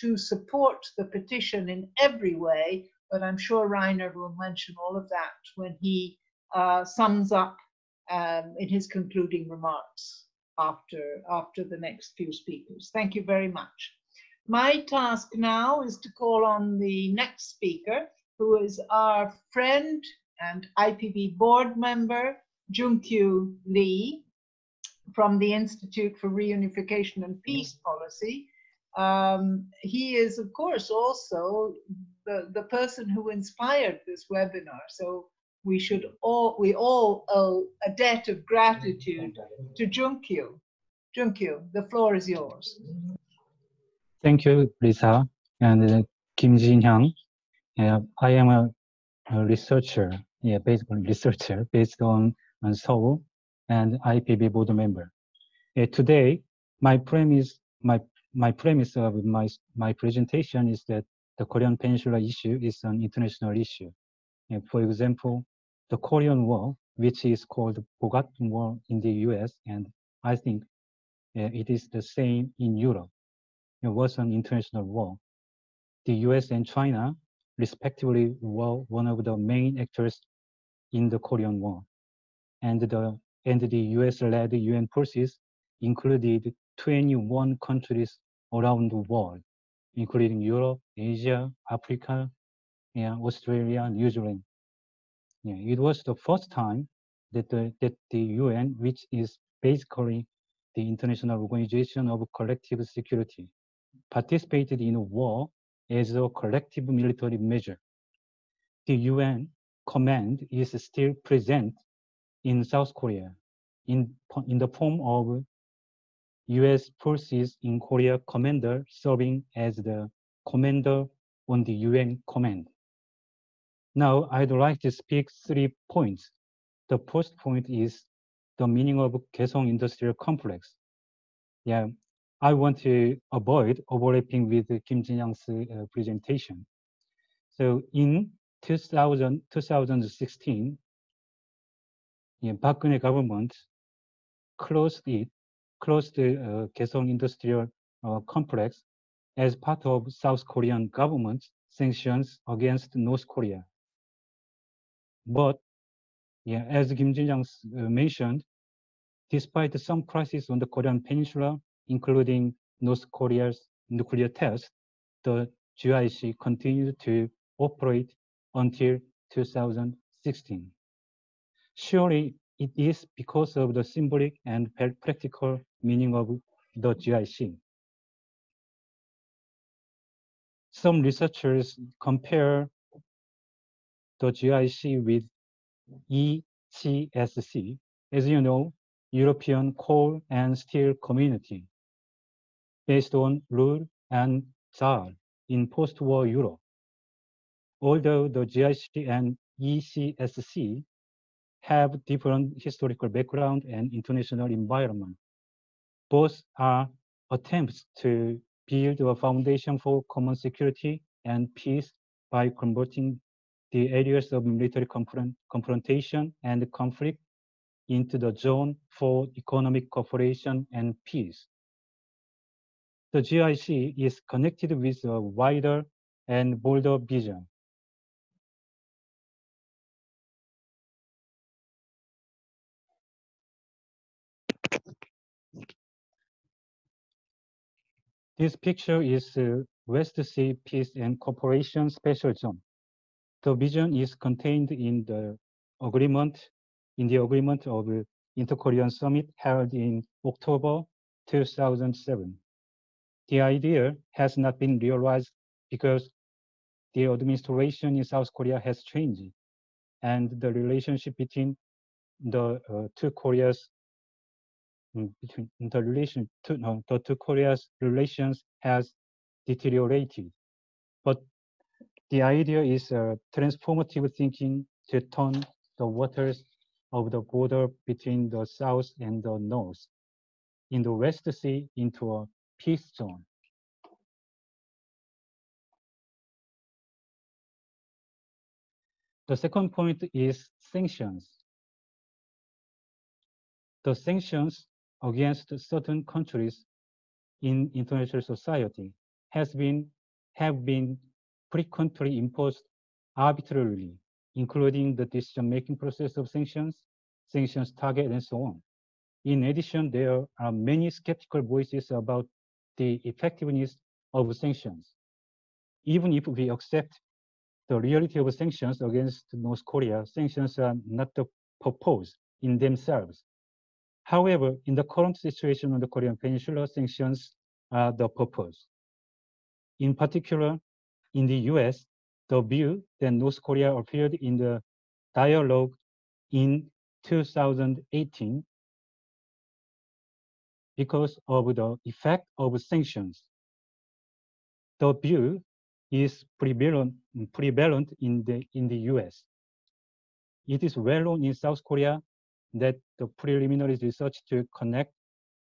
to support the petition in every way, but I'm sure Reiner will mention all of that when he uh, sums up um, in his concluding remarks after, after the next few speakers. Thank you very much. My task now is to call on the next speaker, who is our friend and IPB board member, Jun Kyu Lee, from the Institute for Reunification and Peace Policy. Um, he is, of course, also the, the person who inspired this webinar. So we should all, we all owe a debt of gratitude to Jun Kyu. Junkyu, the floor is yours.
Thank you, Lisa. And uh, Kim Jin Hyang. Uh, I am a, a, researcher, yeah, basically researcher based on, on Seoul and IPB board member. Uh, today, my premise, my my premise of my my presentation is that the Korean Peninsula issue is an international issue. And for example, the Korean War, which is called Forgotten War in the U.S., and I think uh, it is the same in Europe. It was an international war. The U.S. and China, respectively, were one of the main actors in the Korean War, and the and the U.S.-led UN forces included 21 countries around the world, including Europe, Asia, Africa, yeah, Australia, New Zealand. Yeah, it was the first time that the, that the UN, which is basically the International Organization of Collective Security, participated in a war as a collective military measure. The UN command is still present in South Korea in, in the form of U.S. forces in Korea commander serving as the commander on the UN command. Now, I'd like to speak three points. The first point is the meaning of Kaesong Industrial Complex. Yeah, I want to avoid overlapping with Kim Jin-Hyang's uh, presentation. So in 2000, 2016, yeah, Park Geun-hye government closed it, closed the uh, Kaesong Industrial uh, Complex as part of South Korean government sanctions against North Korea. But yeah, as Kim Jin-Hyang uh, mentioned, despite some crisis on the Korean Peninsula, including North Korea's nuclear test, the GIC continued to operate until 2016. Surely it is because of the symbolic and practical meaning of the GIC. Some researchers compare the GIC with ECSC, as you know, European Coal and Steel Community, based on Ruhr and Saar in post-war Europe. Although the GIC and ECSC have different historical background and international environment, both are attempts to build a foundation for common security and peace by converting the areas of military confront confrontation and conflict into the zone for economic cooperation and peace. The GIC is connected with a wider and bolder vision. This picture is uh, West Sea Peace and Cooperation Special Zone. The vision is contained in the agreement, in the agreement of Inter-Korean Summit held in October 2007. The idea has not been realized because the administration in South Korea has changed and the relationship between the uh, two Koreas mm, between the relation to no, the two Koreas relations has deteriorated. But the idea is uh, transformative thinking to turn the waters of the border between the South and the North in the West Sea into a peace zone. The second point is sanctions. The sanctions against certain countries in international society has been have been frequently imposed arbitrarily, including the decision-making process of sanctions, sanctions target, and so on. In addition, there are many skeptical voices about the effectiveness of sanctions. Even if we accept the reality of sanctions against North Korea, sanctions are not the purpose in themselves. However, in the current situation on the Korean Peninsula, sanctions are the purpose. In particular, in the US, the view that North Korea appeared in the dialogue in 2018 because of the effect of sanctions. The view is prevalent, prevalent in, the, in the US. It is well known in South Korea that the preliminary research to connect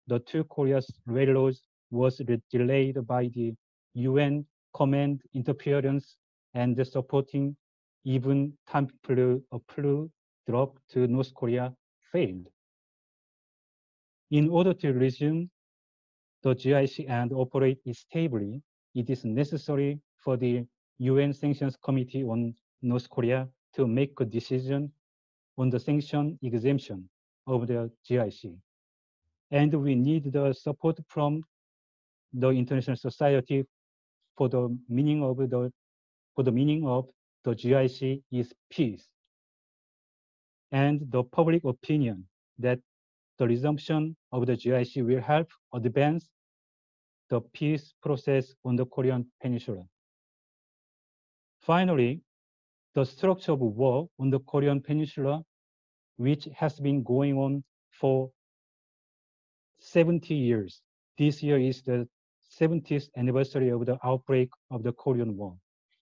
the two Koreas railroads was delayed by the UN command interference and the supporting even Tamiflu, a flu drop to North Korea failed. In order to resume the GIC and operate it stably, it is necessary for the UN Sanctions Committee on North Korea to make a decision on the sanction exemption of the GIC. And we need the support from the international society for the meaning of the for the meaning of the GIC is peace. And the public opinion that the resumption of the GIC will help advance the peace process on the Korean Peninsula. Finally, the structure of war on the Korean Peninsula, which has been going on for 70 years. This year is the 70th anniversary of the outbreak of the Korean War,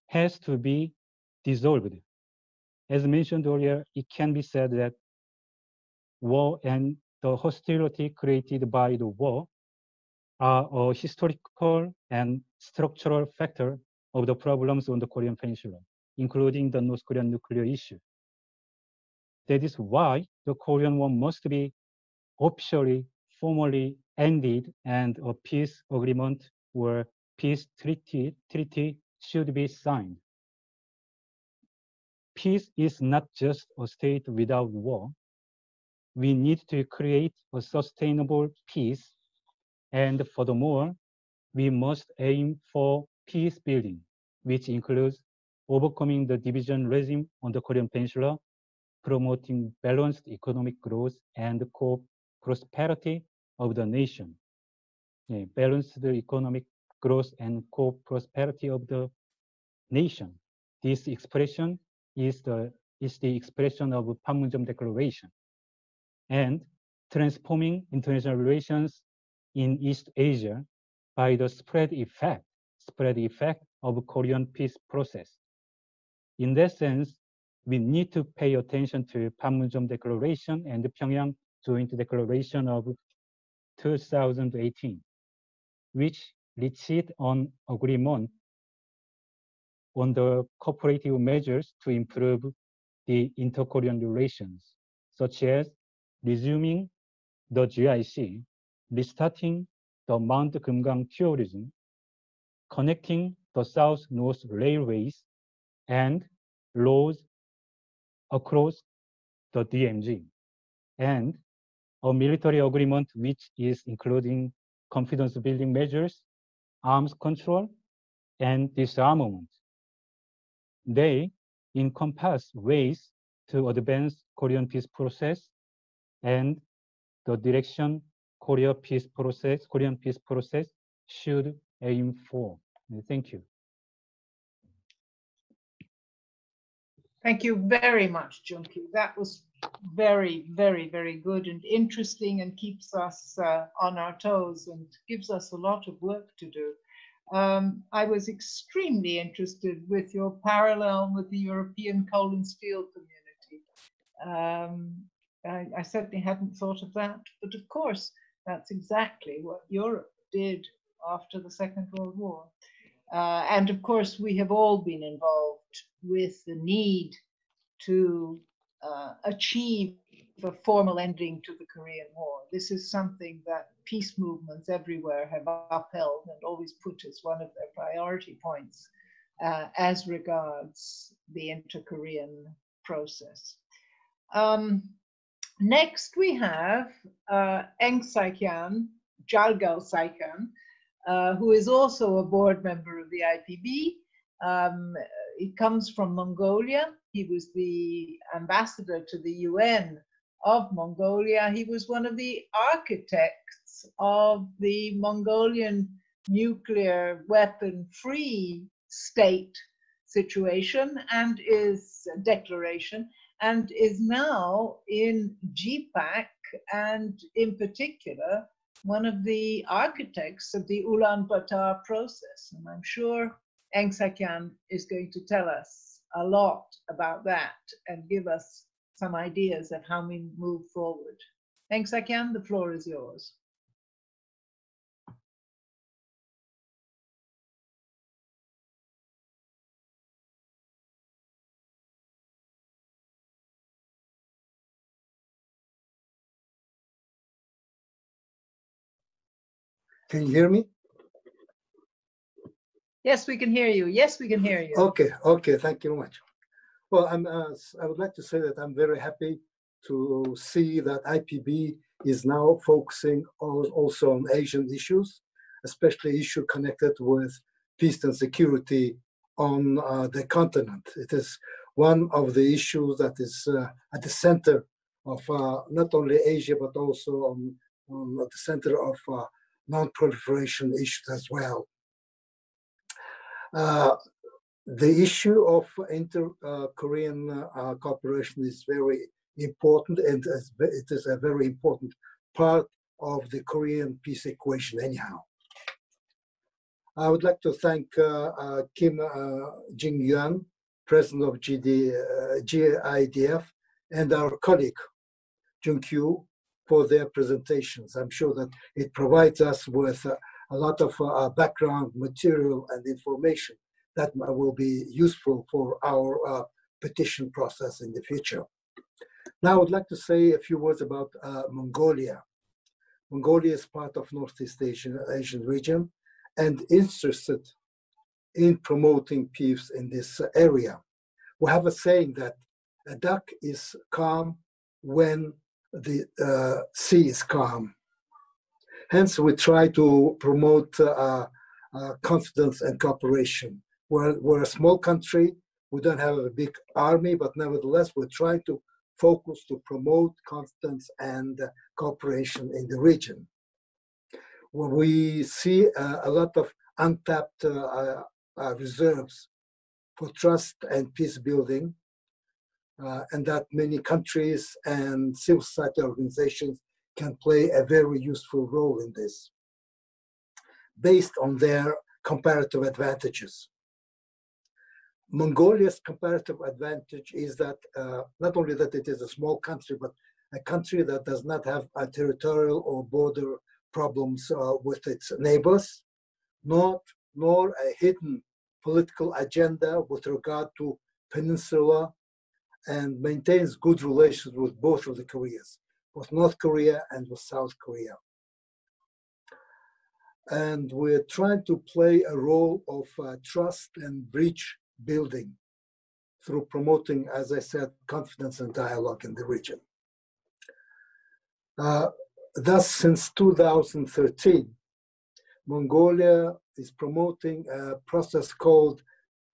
has to be dissolved. As mentioned earlier, it can be said that war and the hostility created by the war are a historical and structural factor of the problems on the Korean Peninsula, including the North Korean nuclear issue. That is why the Korean War must be officially, formally ended and a peace agreement or peace treaty, treaty should be signed. Peace is not just a state without war. We need to create a sustainable peace. And furthermore, we must aim for peace building, which includes overcoming the division regime on the Korean Peninsula, promoting balanced economic growth and co-prosperity of the nation. Yeah, balanced economic growth and co-prosperity of the nation. This expression is the, is the expression of Panmunjom Declaration. And transforming international relations in East Asia by the spread effect spread effect of Korean peace process. In that sense, we need to pay attention to Panmunjom Declaration and the Pyongyang Joint Declaration of 2018, which reached on agreement on the cooperative measures to improve the inter-Korean relations, such as resuming the GIC, restarting the Mount Kumgang tourism, connecting the South-North railways and roads across the DMZ, and a military agreement which is including confidence building measures, arms control, and disarmament. They encompass ways to advance Korean peace process and the direction Korea peace process, Korean peace process should aim for. Thank you.
Thank you very much, Junki. That was very, very, very good and interesting and keeps us uh, on our toes and gives us a lot of work to do. Um, I was extremely interested with your parallel with the European coal and steel community. Um, I, I certainly hadn't thought of that, but of course, that's exactly what Europe did after the Second World War. Uh, and of course, we have all been involved with the need to uh, achieve a formal ending to the Korean War. This is something that peace movements everywhere have upheld and always put as one of their priority points uh, as regards the inter-Korean process. Um, next, we have uh, Enkhsaikhan, Jalgal Saikian, uh, who is also a board member of the IPB. Um, he comes from Mongolia. He was the ambassador to the UN of Mongolia. He was one of the architects of the Mongolian nuclear weapon free state situation and is declaration and is now in GPPAC and in particular one of the architects of the Ulaanbaatar process. And I'm sure Enkhsaikhan is going to tell us a lot about that and give us some ideas of how we move forward. Enkhsaikhan, the floor is yours.
Can you hear me?
Yes, we can hear you. Yes, we can hear you.
Okay, okay, thank you very much. Well, I'm, uh, I would like to say that I'm very happy to see that IPB is now focusing on, also on Asian issues, especially issue connected with peace and security on uh, the continent. It is one of the issues that is uh, at the center of uh, not only Asia, but also on, on the center of uh, non-proliferation issues as well. Uh, the issue of inter-Korean uh, cooperation is very important and it is a very important part of the Korean peace equation anyhow. I would like to thank uh, uh, Kim uh, Jin Hyang, president of GD, uh, GIDF, and our colleague, Jun Kyu, for their presentations. I'm sure that it provides us with uh, a lot of uh, background material and information that will be useful for our uh, petition process in the future. Now I would like to say a few words about uh, Mongolia. Mongolia is part of Northeast Asian, Asian region and interested in promoting peace in this area. We have a saying that a duck is calm when the uh, sea is calm. Hence, we try to promote uh, uh, confidence and cooperation. We're, we're a small country. We don't have a big army, but nevertheless, we're trying to focus to promote confidence and cooperation in the region. We see a lot of untapped uh, uh, reserves for trust and peace building uh, and that many countries and civil society organizations can play a very useful role in this based on their comparative advantages. Mongolia's comparative advantage is that uh, not only that it is a small country, but a country that does not have territorial or border problems uh, with its neighbors, nor, nor a hidden political agenda with regard to peninsula and maintains good relations with both of the Koreas, both North Korea and with South Korea. And we're trying to play a role of uh, trust and bridge building through promoting, as I said, confidence and dialogue in the region. Uh, thus, since 2013, Mongolia is promoting a process called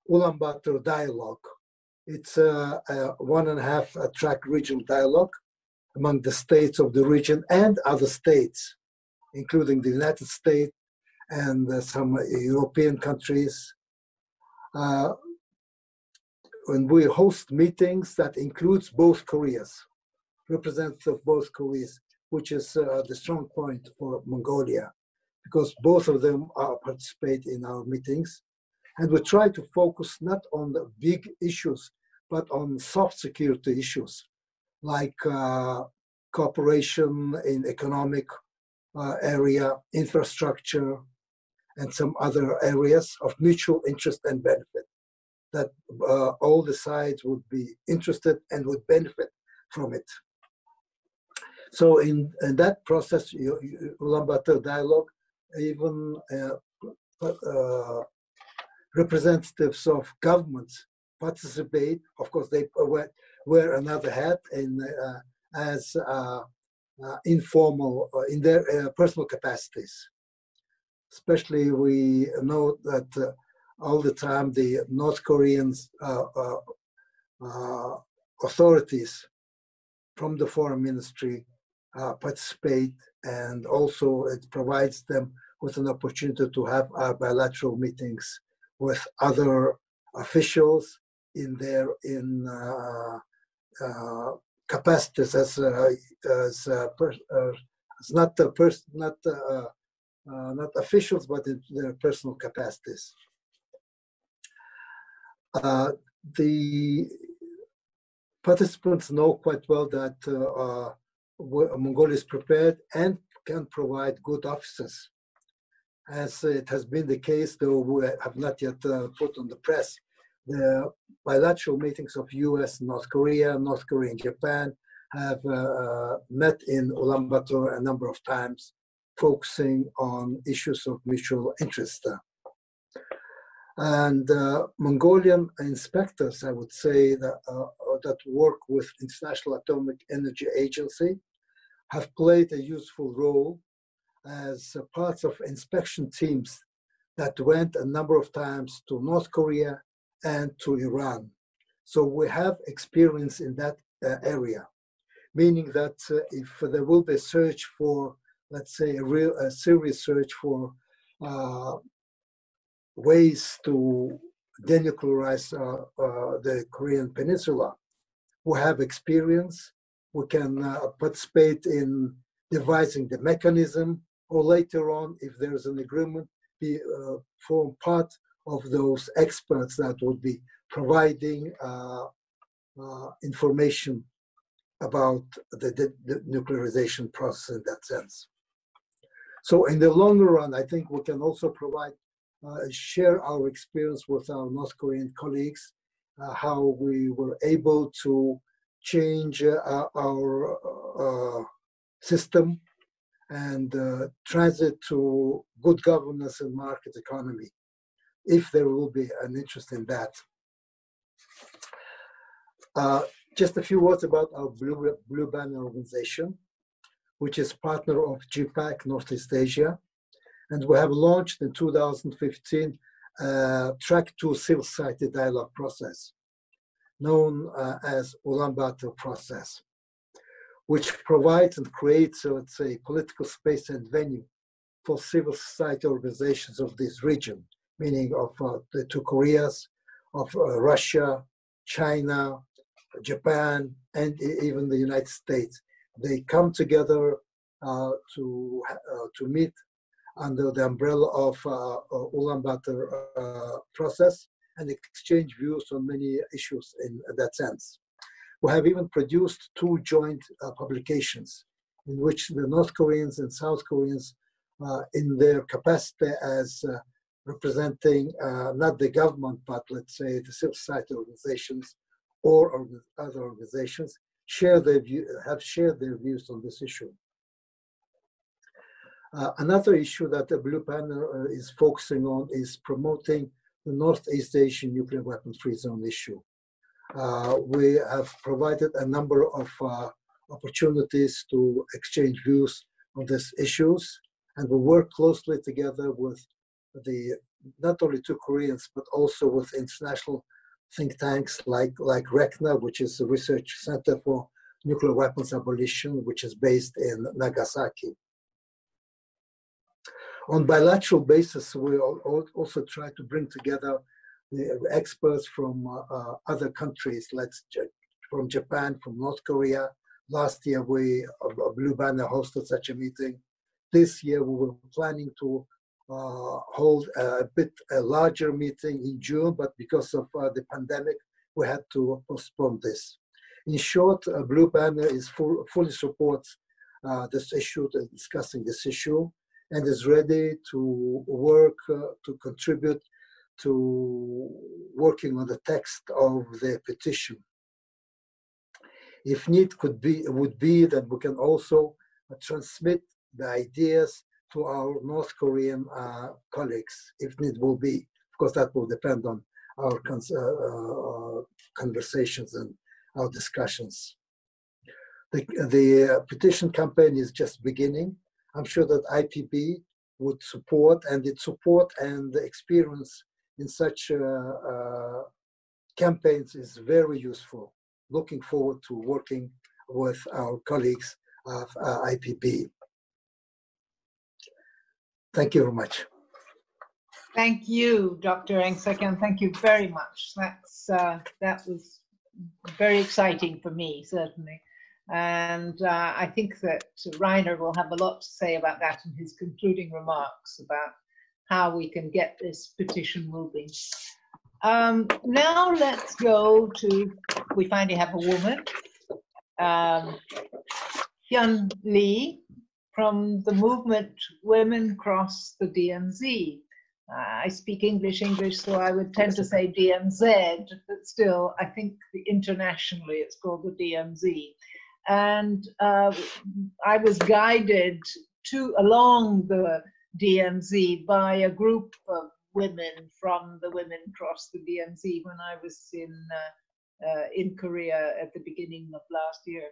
Ulaanbaatar Dialogue, it's a, a one and a half track regional dialogue among the states of the region and other states, including the United States and uh, some European countries. Uh, when we host meetings that includes both Koreas, representatives of both Koreas, which is uh, the strong point for Mongolia, because both of them are participate in our meetings. And we try to focus not on the big issues, but on soft security issues like uh, cooperation in economic uh, area, infrastructure, and some other areas of mutual interest and benefit that uh, all the sides would be interested and would benefit from it. So in, in that process, Ulaanbaatar dialogue, even uh, uh, representatives of governments participate. Of course, they wear, wear another hat in, uh, as uh, uh, informal in their personal capacities. Especially, we know that all the time the North Koreans authorities from the foreign ministry uh, participate and also it provides them with an opportunity to have bilateral meetings with other officials in their in uh, uh, capacities as uh, as, uh, uh, as not the person not uh, not officials but in their personal capacities. the participants know quite well that Mongolia is prepared and can provide good officers as it has been the case, though we have not yet uh, put on the press, the bilateral meetings of US, North Korea, North Korea and Japan have uh, uh, met in Ulaanbaatar a number of times, focusing on issues of mutual interest. And uh, Mongolian inspectors, I would say, that, uh, that work with International Atomic Energy Agency have played a useful role as parts of inspection teams that went a number of times to North Korea and to Iran. So we have experience in that uh, area, meaning that uh, if there will be a search for, let's say, a real a serious search for uh, ways to denuclearize uh, uh, the Korean Peninsula, we have experience. We can uh, participate in devising the mechanism or later on, if there's an agreement, be uh, form part of those experts that would be providing uh, uh, information about the, the, the, nuclearization process in that sense. So in the longer run, I think we can also provide, uh, share our experience with our North Korean colleagues, uh, how we were able to change uh, our system and uh, transit to good governance and market economy, if there will be an interest in that. Uh, just a few words about our Blue, Blue Banner organization, which is partner of GPPAC Northeast Asia. And we have launched in 2015 uh, track two civil society dialogue process, known uh, as Ulaanbaatar process which provides and creates, let's say, political space and venue for civil society organizations of this region, meaning of uh, the two Koreas, of uh, Russia, China, Japan, and even the United States. They come together uh, to uh, to meet under the umbrella of uh, uh Ulaanbaatar process and exchange views on many issues in that sense. We have even produced two joint uh, publications in which the North Koreans and South Koreans, uh, in their capacity as uh, representing uh, not the government, but let's say the civil society organizations or other organizations, share their view, have shared their views on this issue. Uh, another issue that the Blue Banner uh, is focusing on is promoting the Northeast Asian nuclear weapon free zone issue. Uh, we have provided a number of uh, opportunities to exchange views on these issues, and we work closely together with the not only two Koreans but also with international think tanks like like RECNA, which is the Research Center for Nuclear Weapons Abolition, which is based in Nagasaki. On bilateral basis, we also try to bring together the experts from uh, uh, other countries, let's from Japan, from North Korea. Last year, we Blue Banner hosted such a meeting. this year we were planning to uh, hold a bit a larger meeting in June, but because of uh, the pandemic, we had to postpone this. In short, uh, Blue Banner is full, fully supports uh, this issue, discussing this issue, and is ready to work uh, to contribute to working on the text of the petition. If need could be would be that we can also transmit the ideas to our North Korean uh, colleagues, if need will be. Of course, that will depend on our uh, uh, conversations and our discussions. The, the petition campaign is just beginning. I'm sure that IPB would support and its support and the experience in such uh, uh, campaigns is very useful. Looking forward to working with our colleagues of uh, IPB. Thank you very much.
Thank you, Dr. Enkhsaikhan. Thank you very much. That's uh, that was very exciting for me, certainly. And uh, I think that Reiner will have a lot to say about that in his concluding remarks about how we can get this petition moving. Um, now let's go to, we finally have a woman, um, Hyun Lee from the movement Women Cross the DMZ. Uh, I speak English, English, so I would tend to say DMZ, but still, I think internationally it's called the DMZ. And uh, I was guided to along the DMZ by a group of women from the Women Cross the DMZ when I was in uh, uh, in Korea at the beginning of last year.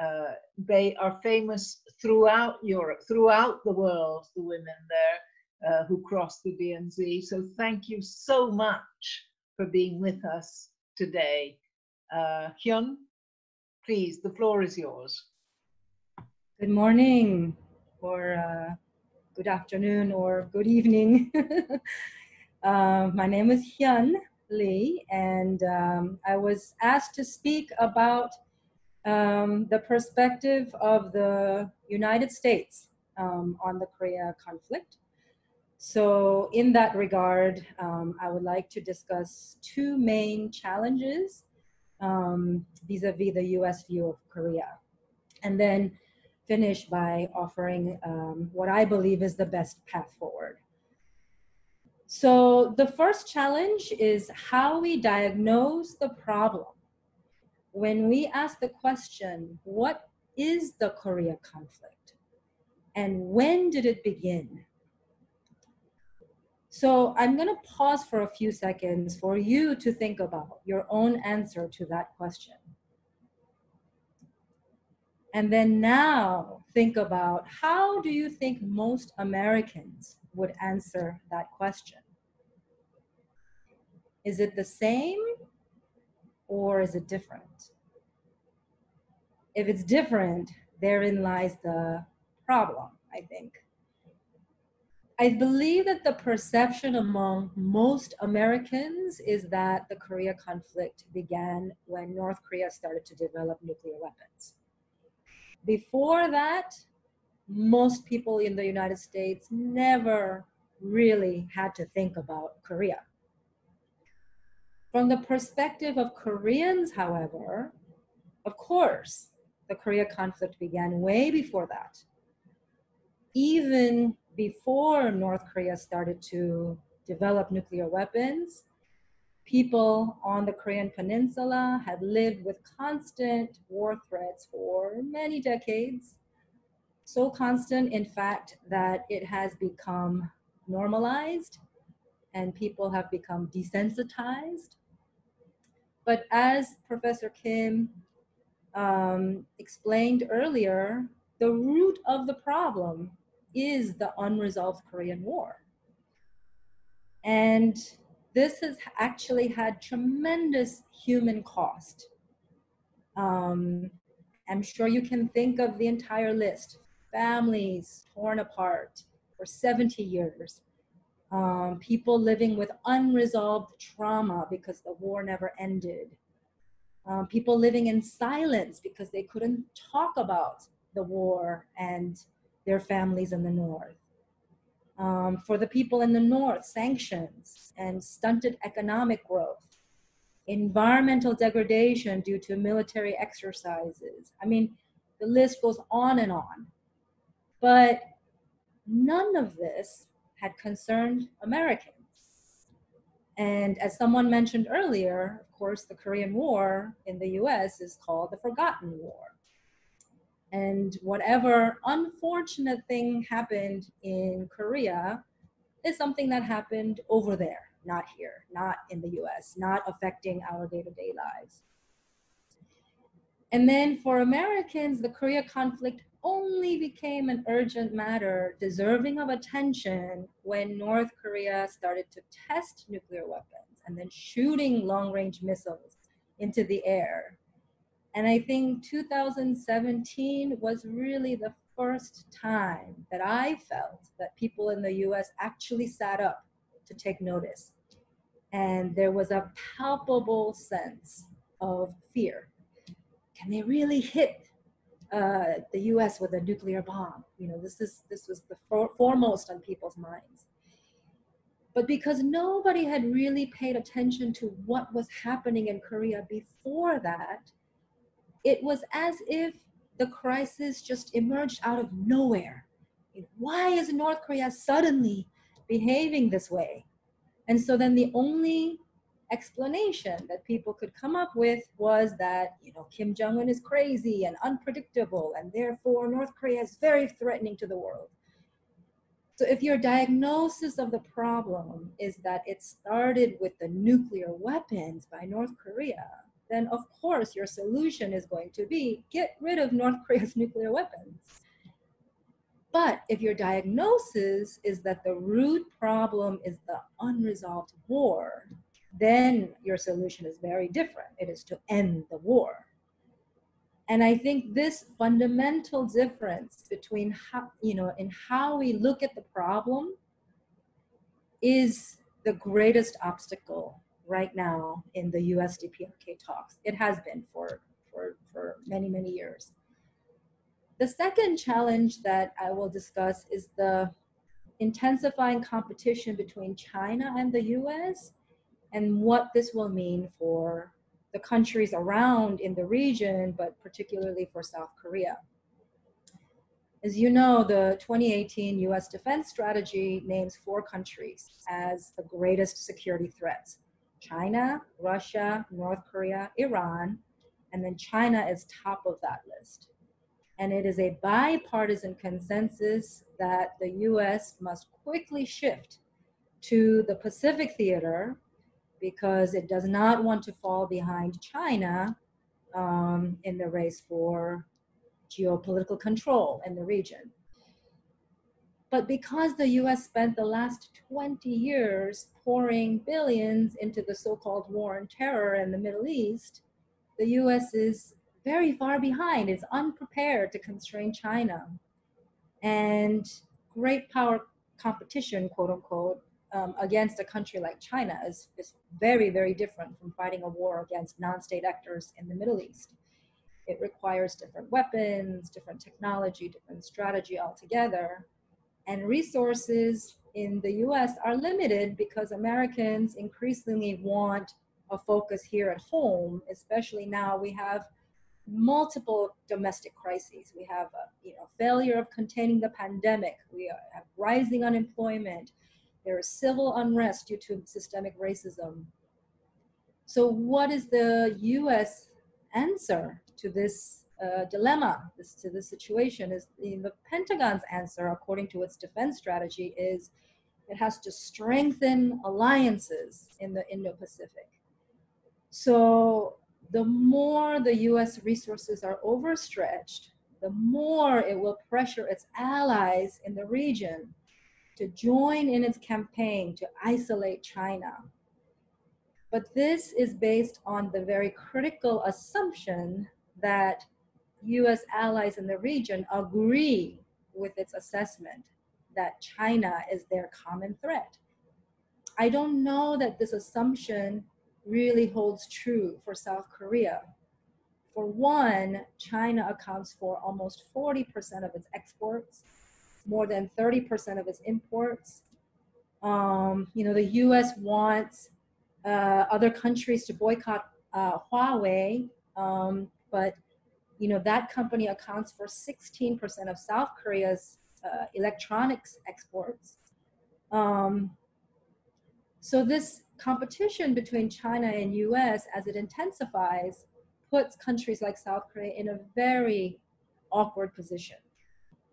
Uh, they are famous throughout Europe, throughout the world, the women there uh, who cross the DMZ. So thank you so much for being with us today. Uh, Hyun, please, the floor is yours.
Good morning or uh, good afternoon or good evening. uh, my name is Hyun Lee and um, I was asked to speak about um, the perspective of the United States um, on the Korea conflict. So in that regard, um, I would like to discuss two main challenges um, vis-a-vis the US view of Korea. And then finish by offering um, what I believe is the best path forward. So the first challenge is how we diagnose the problem. When we ask the question, what is the Korea conflict? And when did it begin? So I'm going to pause for a few seconds for you to think about your own answer to that question. And then now think about how do you think most Americans would answer that question? Is it the same or is it different? If it's different, therein lies the problem, I think. I believe that the perception among most Americans is that the Korea conflict began when North Korea started to develop nuclear weapons. Before that, most people in the United States never really had to think about Korea. From the perspective of Koreans, however, of course, the Korea conflict began way before that. Even before North Korea started to develop nuclear weapons, people on the Korean Peninsula had lived with constant war threats for many decades. So constant, in fact, that it has become normalized and people have become desensitized. But as Professor Kim um, explained earlier, the root of the problem is the unresolved Korean War. And this has actually had tremendous human cost. Um, I'm sure you can think of the entire list families torn apart for 70 years, um, people living with unresolved trauma because the war never ended, um, people living in silence because they couldn't talk about the war and their families in the north. Um, for the people in the north, sanctions and stunted economic growth, environmental degradation due to military exercises. I mean, the list goes on and on. But none of this had concerned Americans. And as someone mentioned earlier, of course, the Korean War in the US is called the Forgotten War. And whatever unfortunate thing happened in Korea is something that happened over there, not here, not in the US, not affecting our day to day lives. And then for Americans, the Korea conflict only became an urgent matter deserving of attention when North Korea started to test nuclear weapons and then shooting long range missiles into the air. And I think 2017 was really the first time that I felt that people in the US actually sat up to take notice. And there was a palpable sense of fear. Can they really hit uh, the U.S. with a nuclear bomb. You know, this is this was the for, foremost on people's minds. But because nobody had really paid attention to what was happening in Korea before that, it was as if the crisis just emerged out of nowhere. Why is North Korea suddenly behaving this way? And so then the only explanation that people could come up with was that you know Kim Jong Un is crazy and unpredictable, and therefore North Korea is very threatening to the world. So if your diagnosis of the problem is that it started with the nuclear weapons by North Korea, then of course your solution is going to be get rid of North Korea's nuclear weapons. But if your diagnosis is that the root problem is the unresolved war, then your solution is very different. It is to end the war. And I think this fundamental difference between how, you know, in how we look at the problem is the greatest obstacle right now in the US DPRK talks. It has been for, for, for many, many years. The second challenge that I will discuss is the intensifying competition between China and the US and what this will mean for the countries around in the region, but particularly for South Korea. As you know, the 2018 US defense strategy names four countries as the greatest security threats China, Russia, North Korea, Iran, and then China is top of that list. And it is a bipartisan consensus that the US must quickly shift to the Pacific theater because it does not want to fall behind China um, in the race for geopolitical control in the region. But because the US spent the last 20 years pouring billions into the so called war on terror in the Middle East, the US is very far behind, it's unprepared to constrain China. And great power competition, quote unquote, um, against a country like China is, is very, very different from fighting a war against non-state actors in the Middle East. It requires different weapons, different technology, different strategy altogether. And resources in the US are limited because Americans increasingly want a focus here at home, especially now we have multiple domestic crises. We have a you know, failure of containing the pandemic. We have rising unemployment. There is civil unrest due to systemic racism. So, what is the US answer to this uh, dilemma, this, to this situation? Is the, the Pentagon's answer, according to its defense strategy, is it has to strengthen alliances in the Indo Pacific. So, the more the US resources are overstretched, the more it will pressure its allies in the region to join in its campaign to isolate China. But this is based on the very critical assumption that US allies in the region agree with its assessment that China is their common threat. I don't know that this assumption really holds true for South Korea. For one, China accounts for almost 40% of its exports more than 30% of its imports. Um, you know, the US wants uh, other countries to boycott uh, Huawei, um, but you know that company accounts for 16% of South Korea's uh, electronics exports. Um, so this competition between China and US as it intensifies puts countries like South Korea in a very awkward position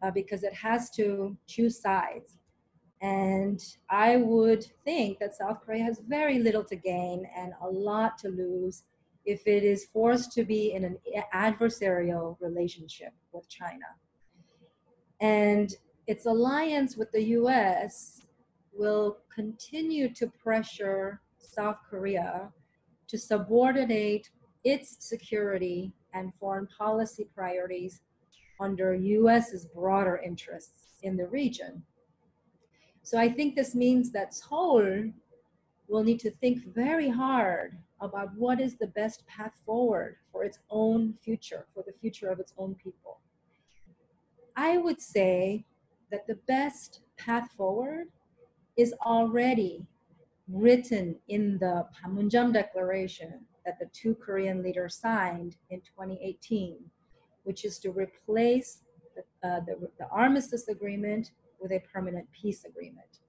uh, because it has to choose sides. And I would think that South Korea has very little to gain and a lot to lose if it is forced to be in an adversarial relationship with China. And its alliance with the US will continue to pressure South Korea to subordinate its security and foreign policy priorities under US's broader interests in the region. So I think this means that Seoul will need to think very hard about what is the best path forward for its own future, for the future of its own people. I would say that the best path forward is already written in the Panmunjom Declaration that the two Korean leaders signed in 2018, which is to replace the, uh, the, the armistice agreement with a permanent peace agreement.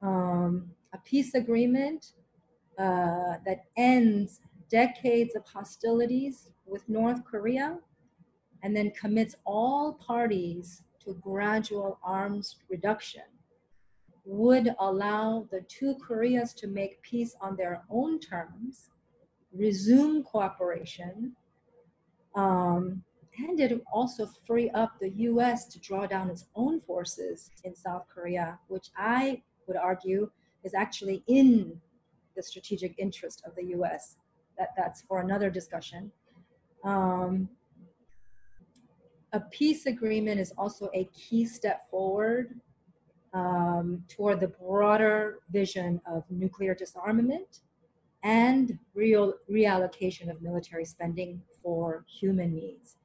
Um, a peace agreement uh, that ends decades of hostilities with North Korea and then commits all parties to gradual arms reduction would allow the two Koreas to make peace on their own terms, resume cooperation, um, and it also free up the US to draw down its own forces in South Korea, which I would argue is actually in the strategic interest of the US. That, that's for another discussion. Um, a peace agreement is also a key step forward um, toward the broader vision of nuclear disarmament and real reallocation of military spending for human needs.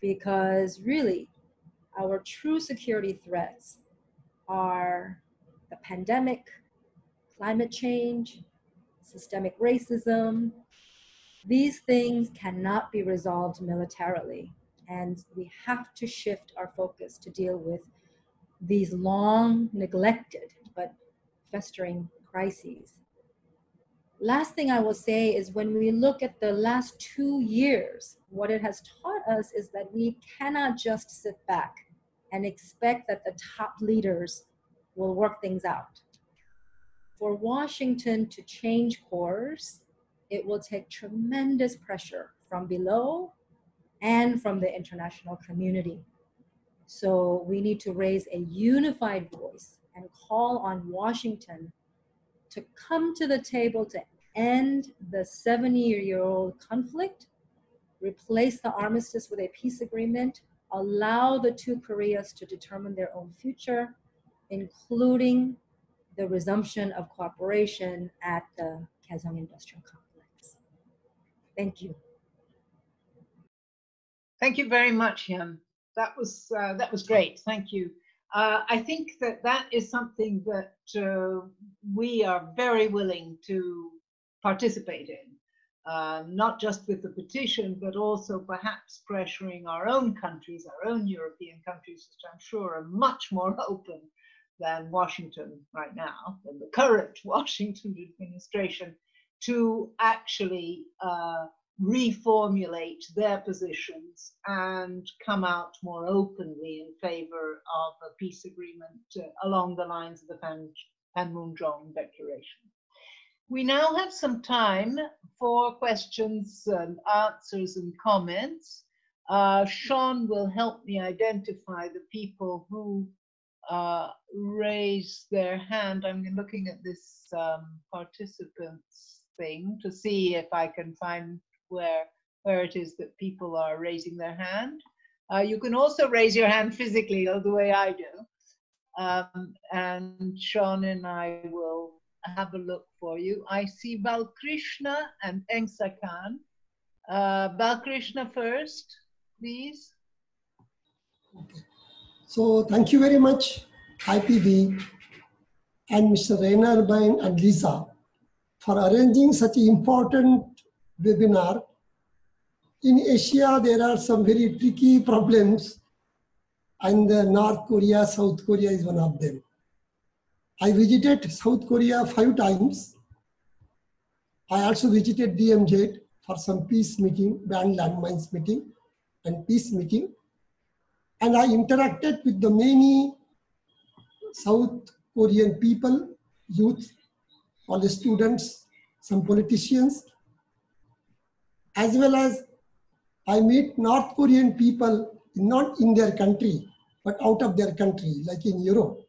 Because really, our true security threats are the pandemic, climate change, systemic racism. These things cannot be resolved militarily, and we have to shift our focus to deal with these long neglected but festering crises. Last thing I will say is when we look at the last two years, what it has taught us is that we cannot just sit back and expect that the top leaders will work things out. For Washington to change course, it will take tremendous pressure from below and from the international community. So we need to raise a unified voice and call on Washington to come to the table to end the 70 year old conflict, replace the armistice with a peace agreement, allow the two Koreas to determine their own future, including the resumption of cooperation at the Gaeseong Industrial Complex. Thank you.
Thank you very much, Hyun that was uh, that was great. Thank you. Uh, I think that that is something that uh, we are very willing to participate in, uh, not just with the petition, but also perhaps pressuring our own countries, our own European countries, which I'm sure are much more open than Washington right now, than the current Washington administration, to actually uh, reformulate their positions and come out more openly in favor of a peace agreement uh, along the lines of the Pan Panmunjom Declaration. We now have some time for questions and answers and comments. Uh, Sean will help me identify the people who uh, raise their hand. I'm looking at this um, participants thing to see if I can find where, where it is that people are raising their hand. Uh, you can also raise your hand physically, the way I do. Um, and Sean and I will have a look for you. I see Balkrishna and Engsa Khan. Uh, Balkrishna first, please.
Okay. So thank you very much, IPB and Mr. Reiner Braun and Lisa for arranging such an important webinar. In Asia, there are some very tricky problems and North Korea, South Korea is one of them. I visited South Korea five times. I also visited DMZ for some peace meeting, banned landmines meeting and peace meeting. And I interacted with the many South Korean people, youth, the students, some politicians, as well as I meet North Korean people not in their country, but out of their country, like in Europe.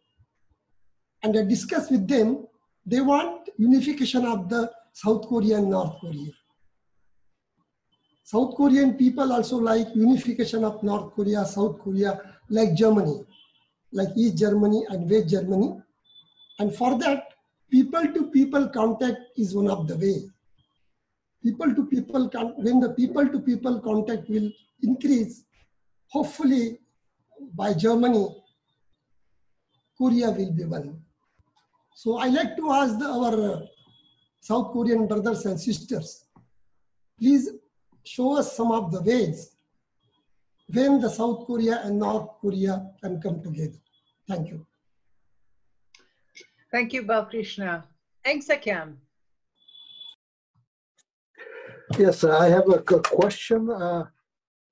And I discuss with them, they want unification of the South Korea and North Korea. South Korean people also like unification of North Korea, South Korea, like Germany, like East Germany and West Germany. And for that, people to people contact is one of the way. People to people, when the people to people contact will increase, hopefully by Germany, Korea will be one. So I like to ask the, our uh, South Korean brothers and sisters, please show us some of the ways when the South Korea and North Korea can come together. Thank you.
Thank you, Balkrishna. Enkhsaikhan.
Yes, I have a question uh,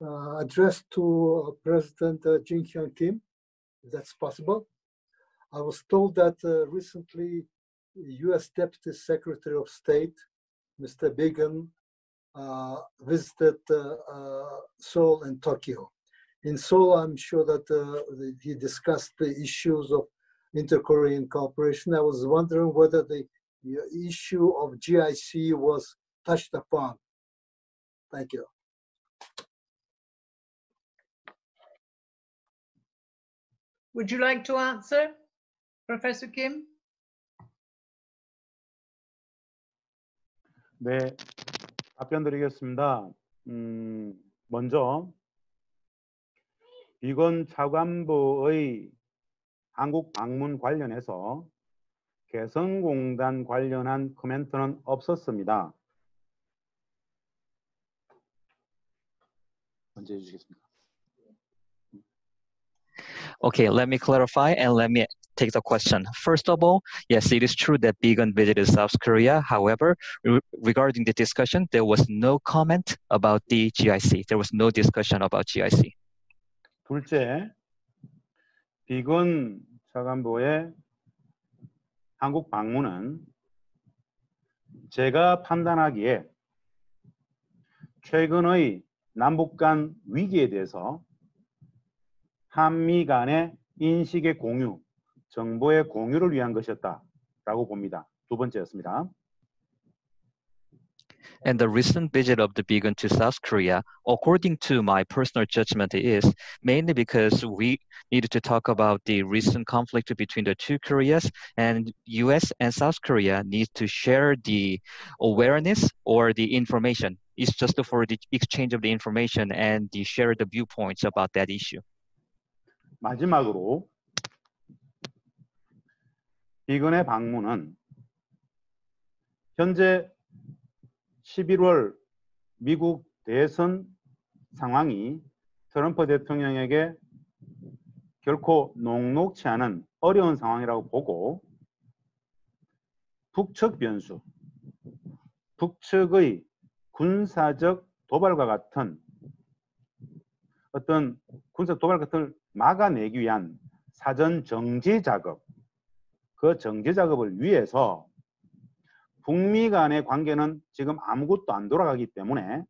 uh, addressed to President uh, Jin Hyang Kim, if that's possible. I was told that uh, recently U.S. Deputy Secretary of State, Mr. Biegun, uh, visited uh, uh, Seoul and Tokyo. In Seoul, I'm sure that uh, he discussed the issues of inter-Korean cooperation. I was wondering whether the uh, issue of GIC was touched upon. Thank you.
Would you like to answer, Professor Kim?
네, 답변 드리겠습니다. 음, 먼저 비건 차관보의 한국 방문 관련해서 개성공단 관련한 코멘트는 없었습니다. 먼저 해주시겠습니까?
Okay, let me clarify and let me take the question. First of all, yes, it is true that Bigon visited South Korea. However, re- regarding the discussion, there was no comment about the GIC. There was no discussion about GIC.
둘째, 비건 차관보의 한국 방문은 제가 판단하기에 최근의 남북 간 위기에 대해서 한미 간의 인식의 공유, 정보의 공유를 위한 것이었다라고 봅니다. 두 번째였습니다.
And the recent visit of the Bigon to South Korea, according to my personal judgment, is mainly because we needed to talk about the recent conflict between the two Koreas, and U.S. and South Korea need to share the awareness or the information. It's just for the exchange of the information and the share the viewpoints about that issue.
마지막으로 비건의 방문은 현재 11월 미국 대선 상황이 트럼프 대통령에게 결코 녹록치 않은 어려운 상황이라고 보고 북측 변수, 북측의 군사적 도발과 같은 어떤 군사 도발 같은 걸 막아내기 위한 사전 정지 작업, 그 정지 작업을 위해서 북미 간의 관계는 지금 아무것도 안 돌아가기 때문에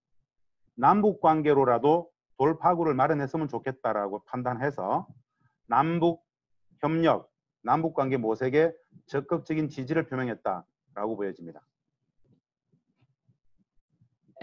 남북 관계로라도 돌파구를 마련했으면 좋겠다라고 판단해서 남북 협력, 남북 관계 모색에 적극적인 지지를 표명했다라고 보여집니다.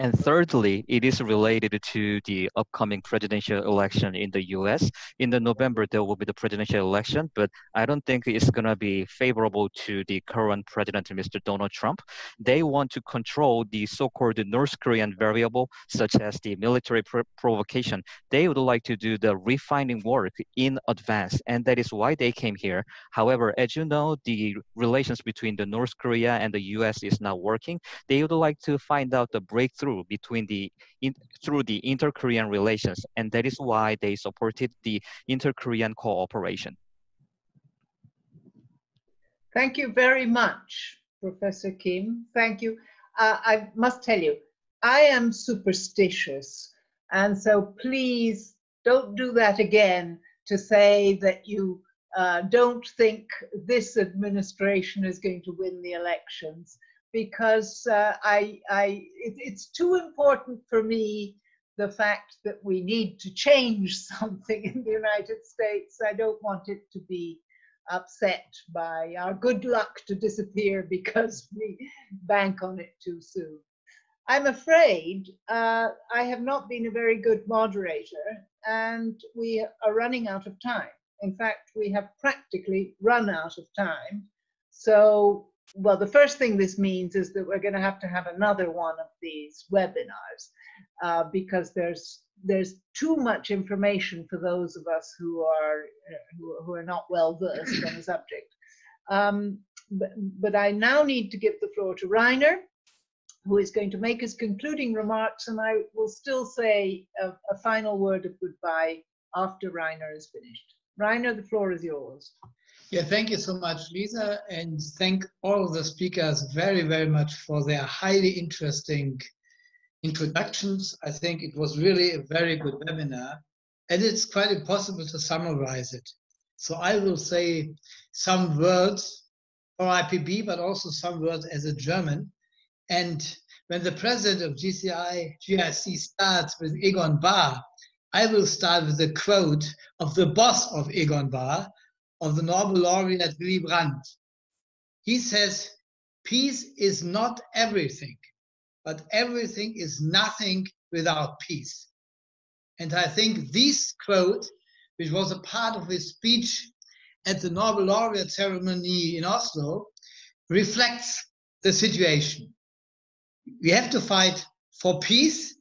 And thirdly, it is related to the upcoming presidential election in the US. In the November, there will be the presidential election, but I don't think it's going to be favorable to the current president, Mr. Donald Trump. They want to control the so-called North Korean variable, such as the military provocation. They would like to do the refining work in advance, and that is why they came here. However, as you know, the relations between the North Korea and the US is not working. They would like to find out the breakthrough through between the in, through the inter-Korean relations, and that is why they supported the inter-Korean cooperation.
Thank you very much, Professor Kim. Thank you. Uh, I must tell you, I am superstitious, and so please don't do that again to say that you uh, don't think this administration is going to win the elections because uh, I, I, it, it's too important for me the fact that we need to change something in the United States. I don't want it to be upset by our good luck to disappear because we bank on it too soon. I'm afraid uh, I have not been a very good moderator and we are running out of time. In fact, we have practically run out of time. So well, the first thing this means is that we're going to have to have another one of these webinars uh, because there's there's too much information for those of us who are who, who are not well versed on the subject. Um, but, but I now need to give the floor to Reiner, who is going to make his concluding remarks, and I will still say a, a final word of goodbye after Reiner is finished. Reiner, the floor is yours.
Yeah, thank you so much, Lisa, and thank all the speakers very, very much for their highly interesting introductions. I think it was really a very good webinar, and it's quite impossible to summarize it. So I will say some words for IPB, but also some words as a German. And when the president of GCI, GIC starts with Egon Bahr, I will start with a quote of the boss of Egon Bahr, of the Nobel laureate Willy Brandt. He says, peace is not everything, but everything is nothing without peace. And I think this quote, which was a part of his speech at the Nobel laureate ceremony in Oslo, reflects the situation. We have to fight for peace.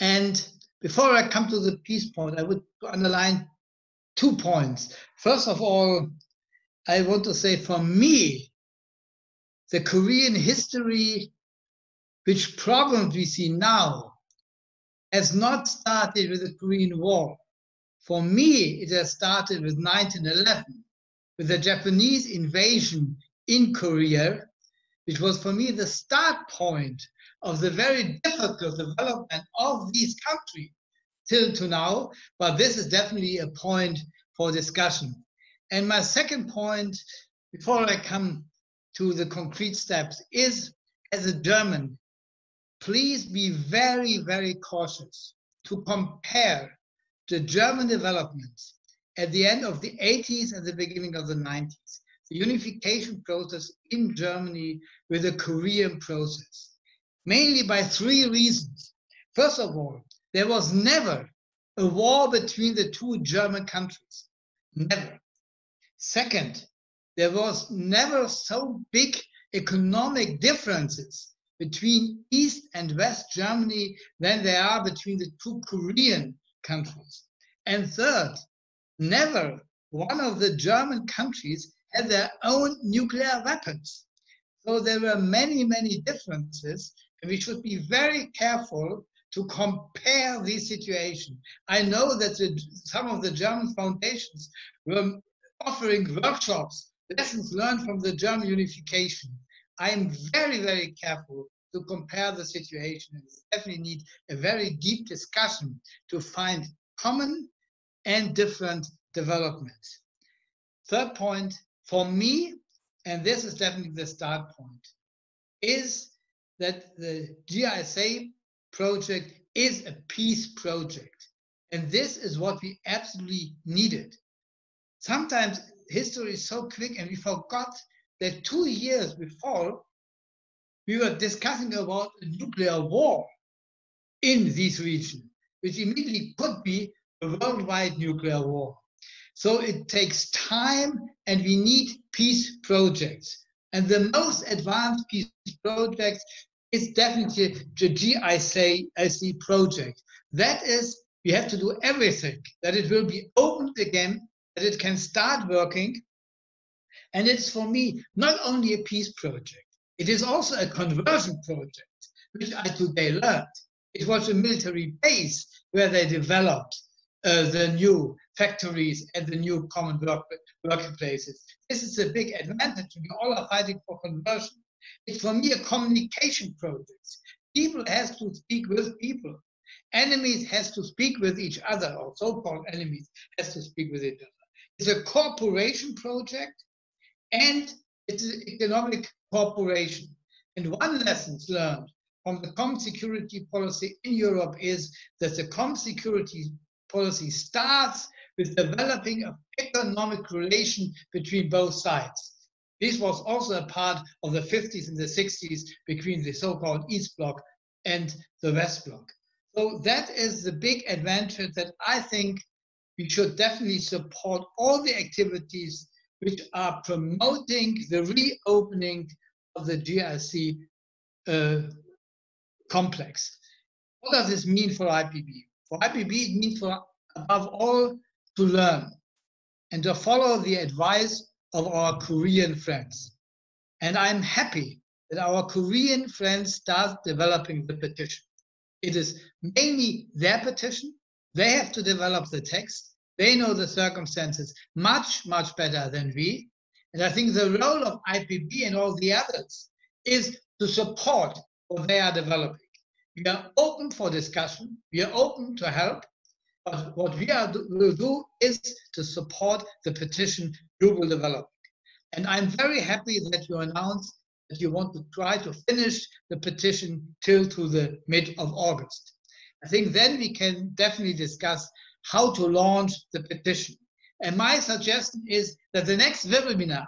And before I come to the peace point, I would underline two points. First of all, I want to say for me, the Korean history, which problems we see now, has not started with the Korean War. For me, it has started with 1911, with the Japanese invasion in Korea, which was for me the start point of the very difficult development of these countries till to now, but this is definitely a point for discussion. And my second point, before I come to the concrete steps, is as a German, please be very, very cautious to compare the German developments at the end of the 80s and the beginning of the 90s, the unification process in Germany with the Korean process, mainly by three reasons. First of all, there was never a war between the two German countries. Never. Second, there was never so big economic differences between East and West Germany than there are between the two Korean countries. And third, never one of the German countries had their own nuclear weapons. So there were many, many differences, and we should be very careful to compare these situations. I know that the, some of the German foundations were offering workshops, lessons learned from the German unification. I am very, very careful to compare the situation. We definitely need a very deep discussion to find common and different developments. Third point, for me, and this is definitely the start point, is that the GISA project is a peace project. And this is what we absolutely needed. Sometimes history is so quick and we forgot that two years before we were discussing about a nuclear war. in this region, which immediately could be a worldwide nuclear war. So it takes time and we need peace projects. And the most advanced peace project is definitely the GIC project. That is, we have to do everything that it will be opened again, that it can start working. And it's for me not only a peace project, it is also a conversion project, which I today learned. It was a military base where they developed uh, the new factories and the new common work, workplaces. This is a big advantage. We all are fighting for conversion. It's for me a communication project. People has to speak with people. Enemies has to speak with each other, or so-called enemies has to speak with each other. It's a cooperation project, and it's an economic cooperation. And one lesson learned from the common security policy in Europe is that the common security policy starts with developing an economic relation between both sides. This was also a part of the 50s and the 60s between the so-called East Bloc and the West Bloc. So that is the big advantage that I think we should definitely support all the activities which are promoting the reopening of the GRC uh, complex. What does this mean for IPB? For IPB, it means for above all to learn and to follow the advice of our Korean friends. And I'm happy that our Korean friends start developing the petition. It is mainly their petition. They have to develop the text. They know the circumstances much, much better than we. And I think the role of IPB and all the others is to support what they are developing. We are open for discussion. We are open to help. But what we are, will do is to support the petition you will develop. And I'm very happy that you announced that you want to try to finish the petition till to the mid of August. I think then we can definitely discuss how to launch the petition. And my suggestion is that the next webinar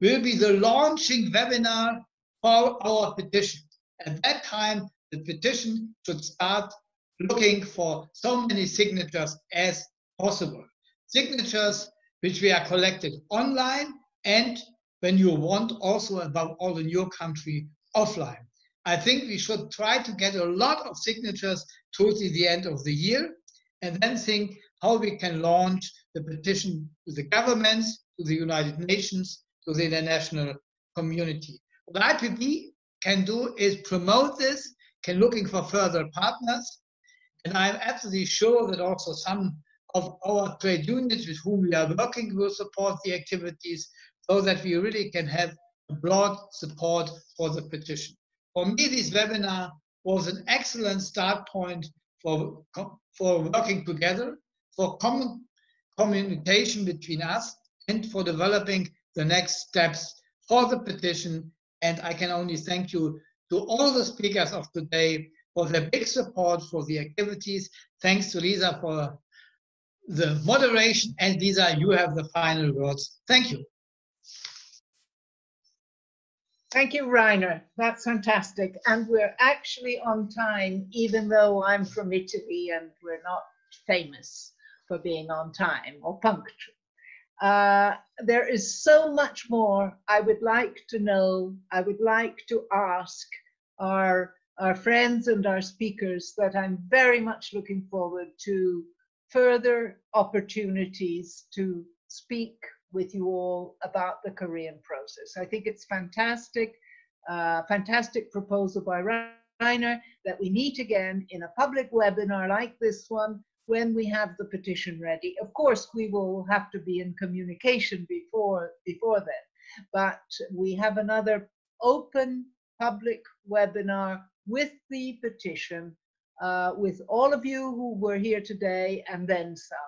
will be the launching webinar for our petition. At that time, the petition should start looking for so many signatures as possible. Signatures which we are collected online and when you want also above all in your country offline. I think we should try to get a lot of signatures towards the end of the year and then think how we can launch the petition to the governments, to the United Nations, to the international community. What IPB can do is promote this, can looking for further partners, and I'm absolutely sure that also some of our trade unions with whom we are working will support the activities so that we really can have broad support for the petition. For me, this webinar was an excellent start point for, for working together, for common communication between us, and for developing the next steps for the petition. And I can only thank you to all the speakers of today for their big support for the activities. Thanks to Lisa for the moderation. And Lisa, you have the final words. Thank you.
Thank you, Reiner. That's fantastic. And we're actually on time, even though I'm from Italy and we're not famous for being on time or punctual. Uh, there is so much more I would like to know, I would like to ask our, our friends and our speakers that I'm very much looking forward to further opportunities to speak with you all about the Korean process. I think it's fantastic, uh, fantastic proposal by Reiner that we meet again in a public webinar like this one when we have the petition ready. Of course, we will have to be in communication before, before then, but we have another open public webinar with the petition uh, with all of you who were here today and then some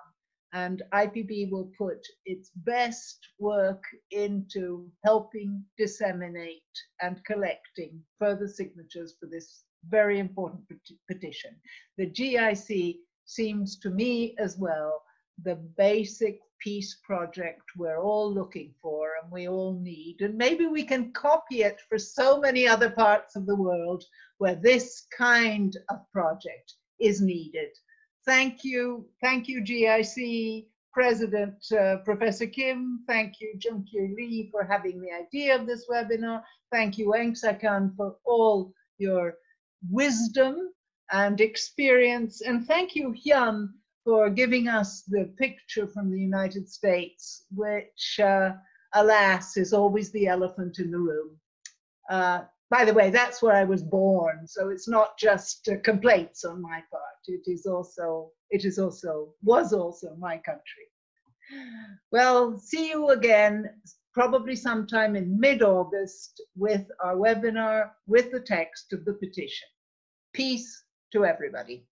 and IPB will put its best work into helping disseminate and collecting further signatures for this very important petition. The GIC seems to me as well the basic peace project we're all looking for and we all need. And maybe we can copy it for so many other parts of the world where this kind of project is needed. Thank you. Thank you, GIC President uh, Professor Kim. Thank you, Jun Kyu Lee, for having the idea of this webinar. Thank you, Enkhsaikhan, for all your wisdom and experience. And thank you, Hyun, for giving us the picture from the United States, which, uh, alas, is always the elephant in the room. Uh, by the way, that's where I was born, so it's not just uh, complaints on my part. It is also, it is also, was also my country. Well, see you again, probably sometime in mid-August with our webinar with the text of the petition. Peace to everybody.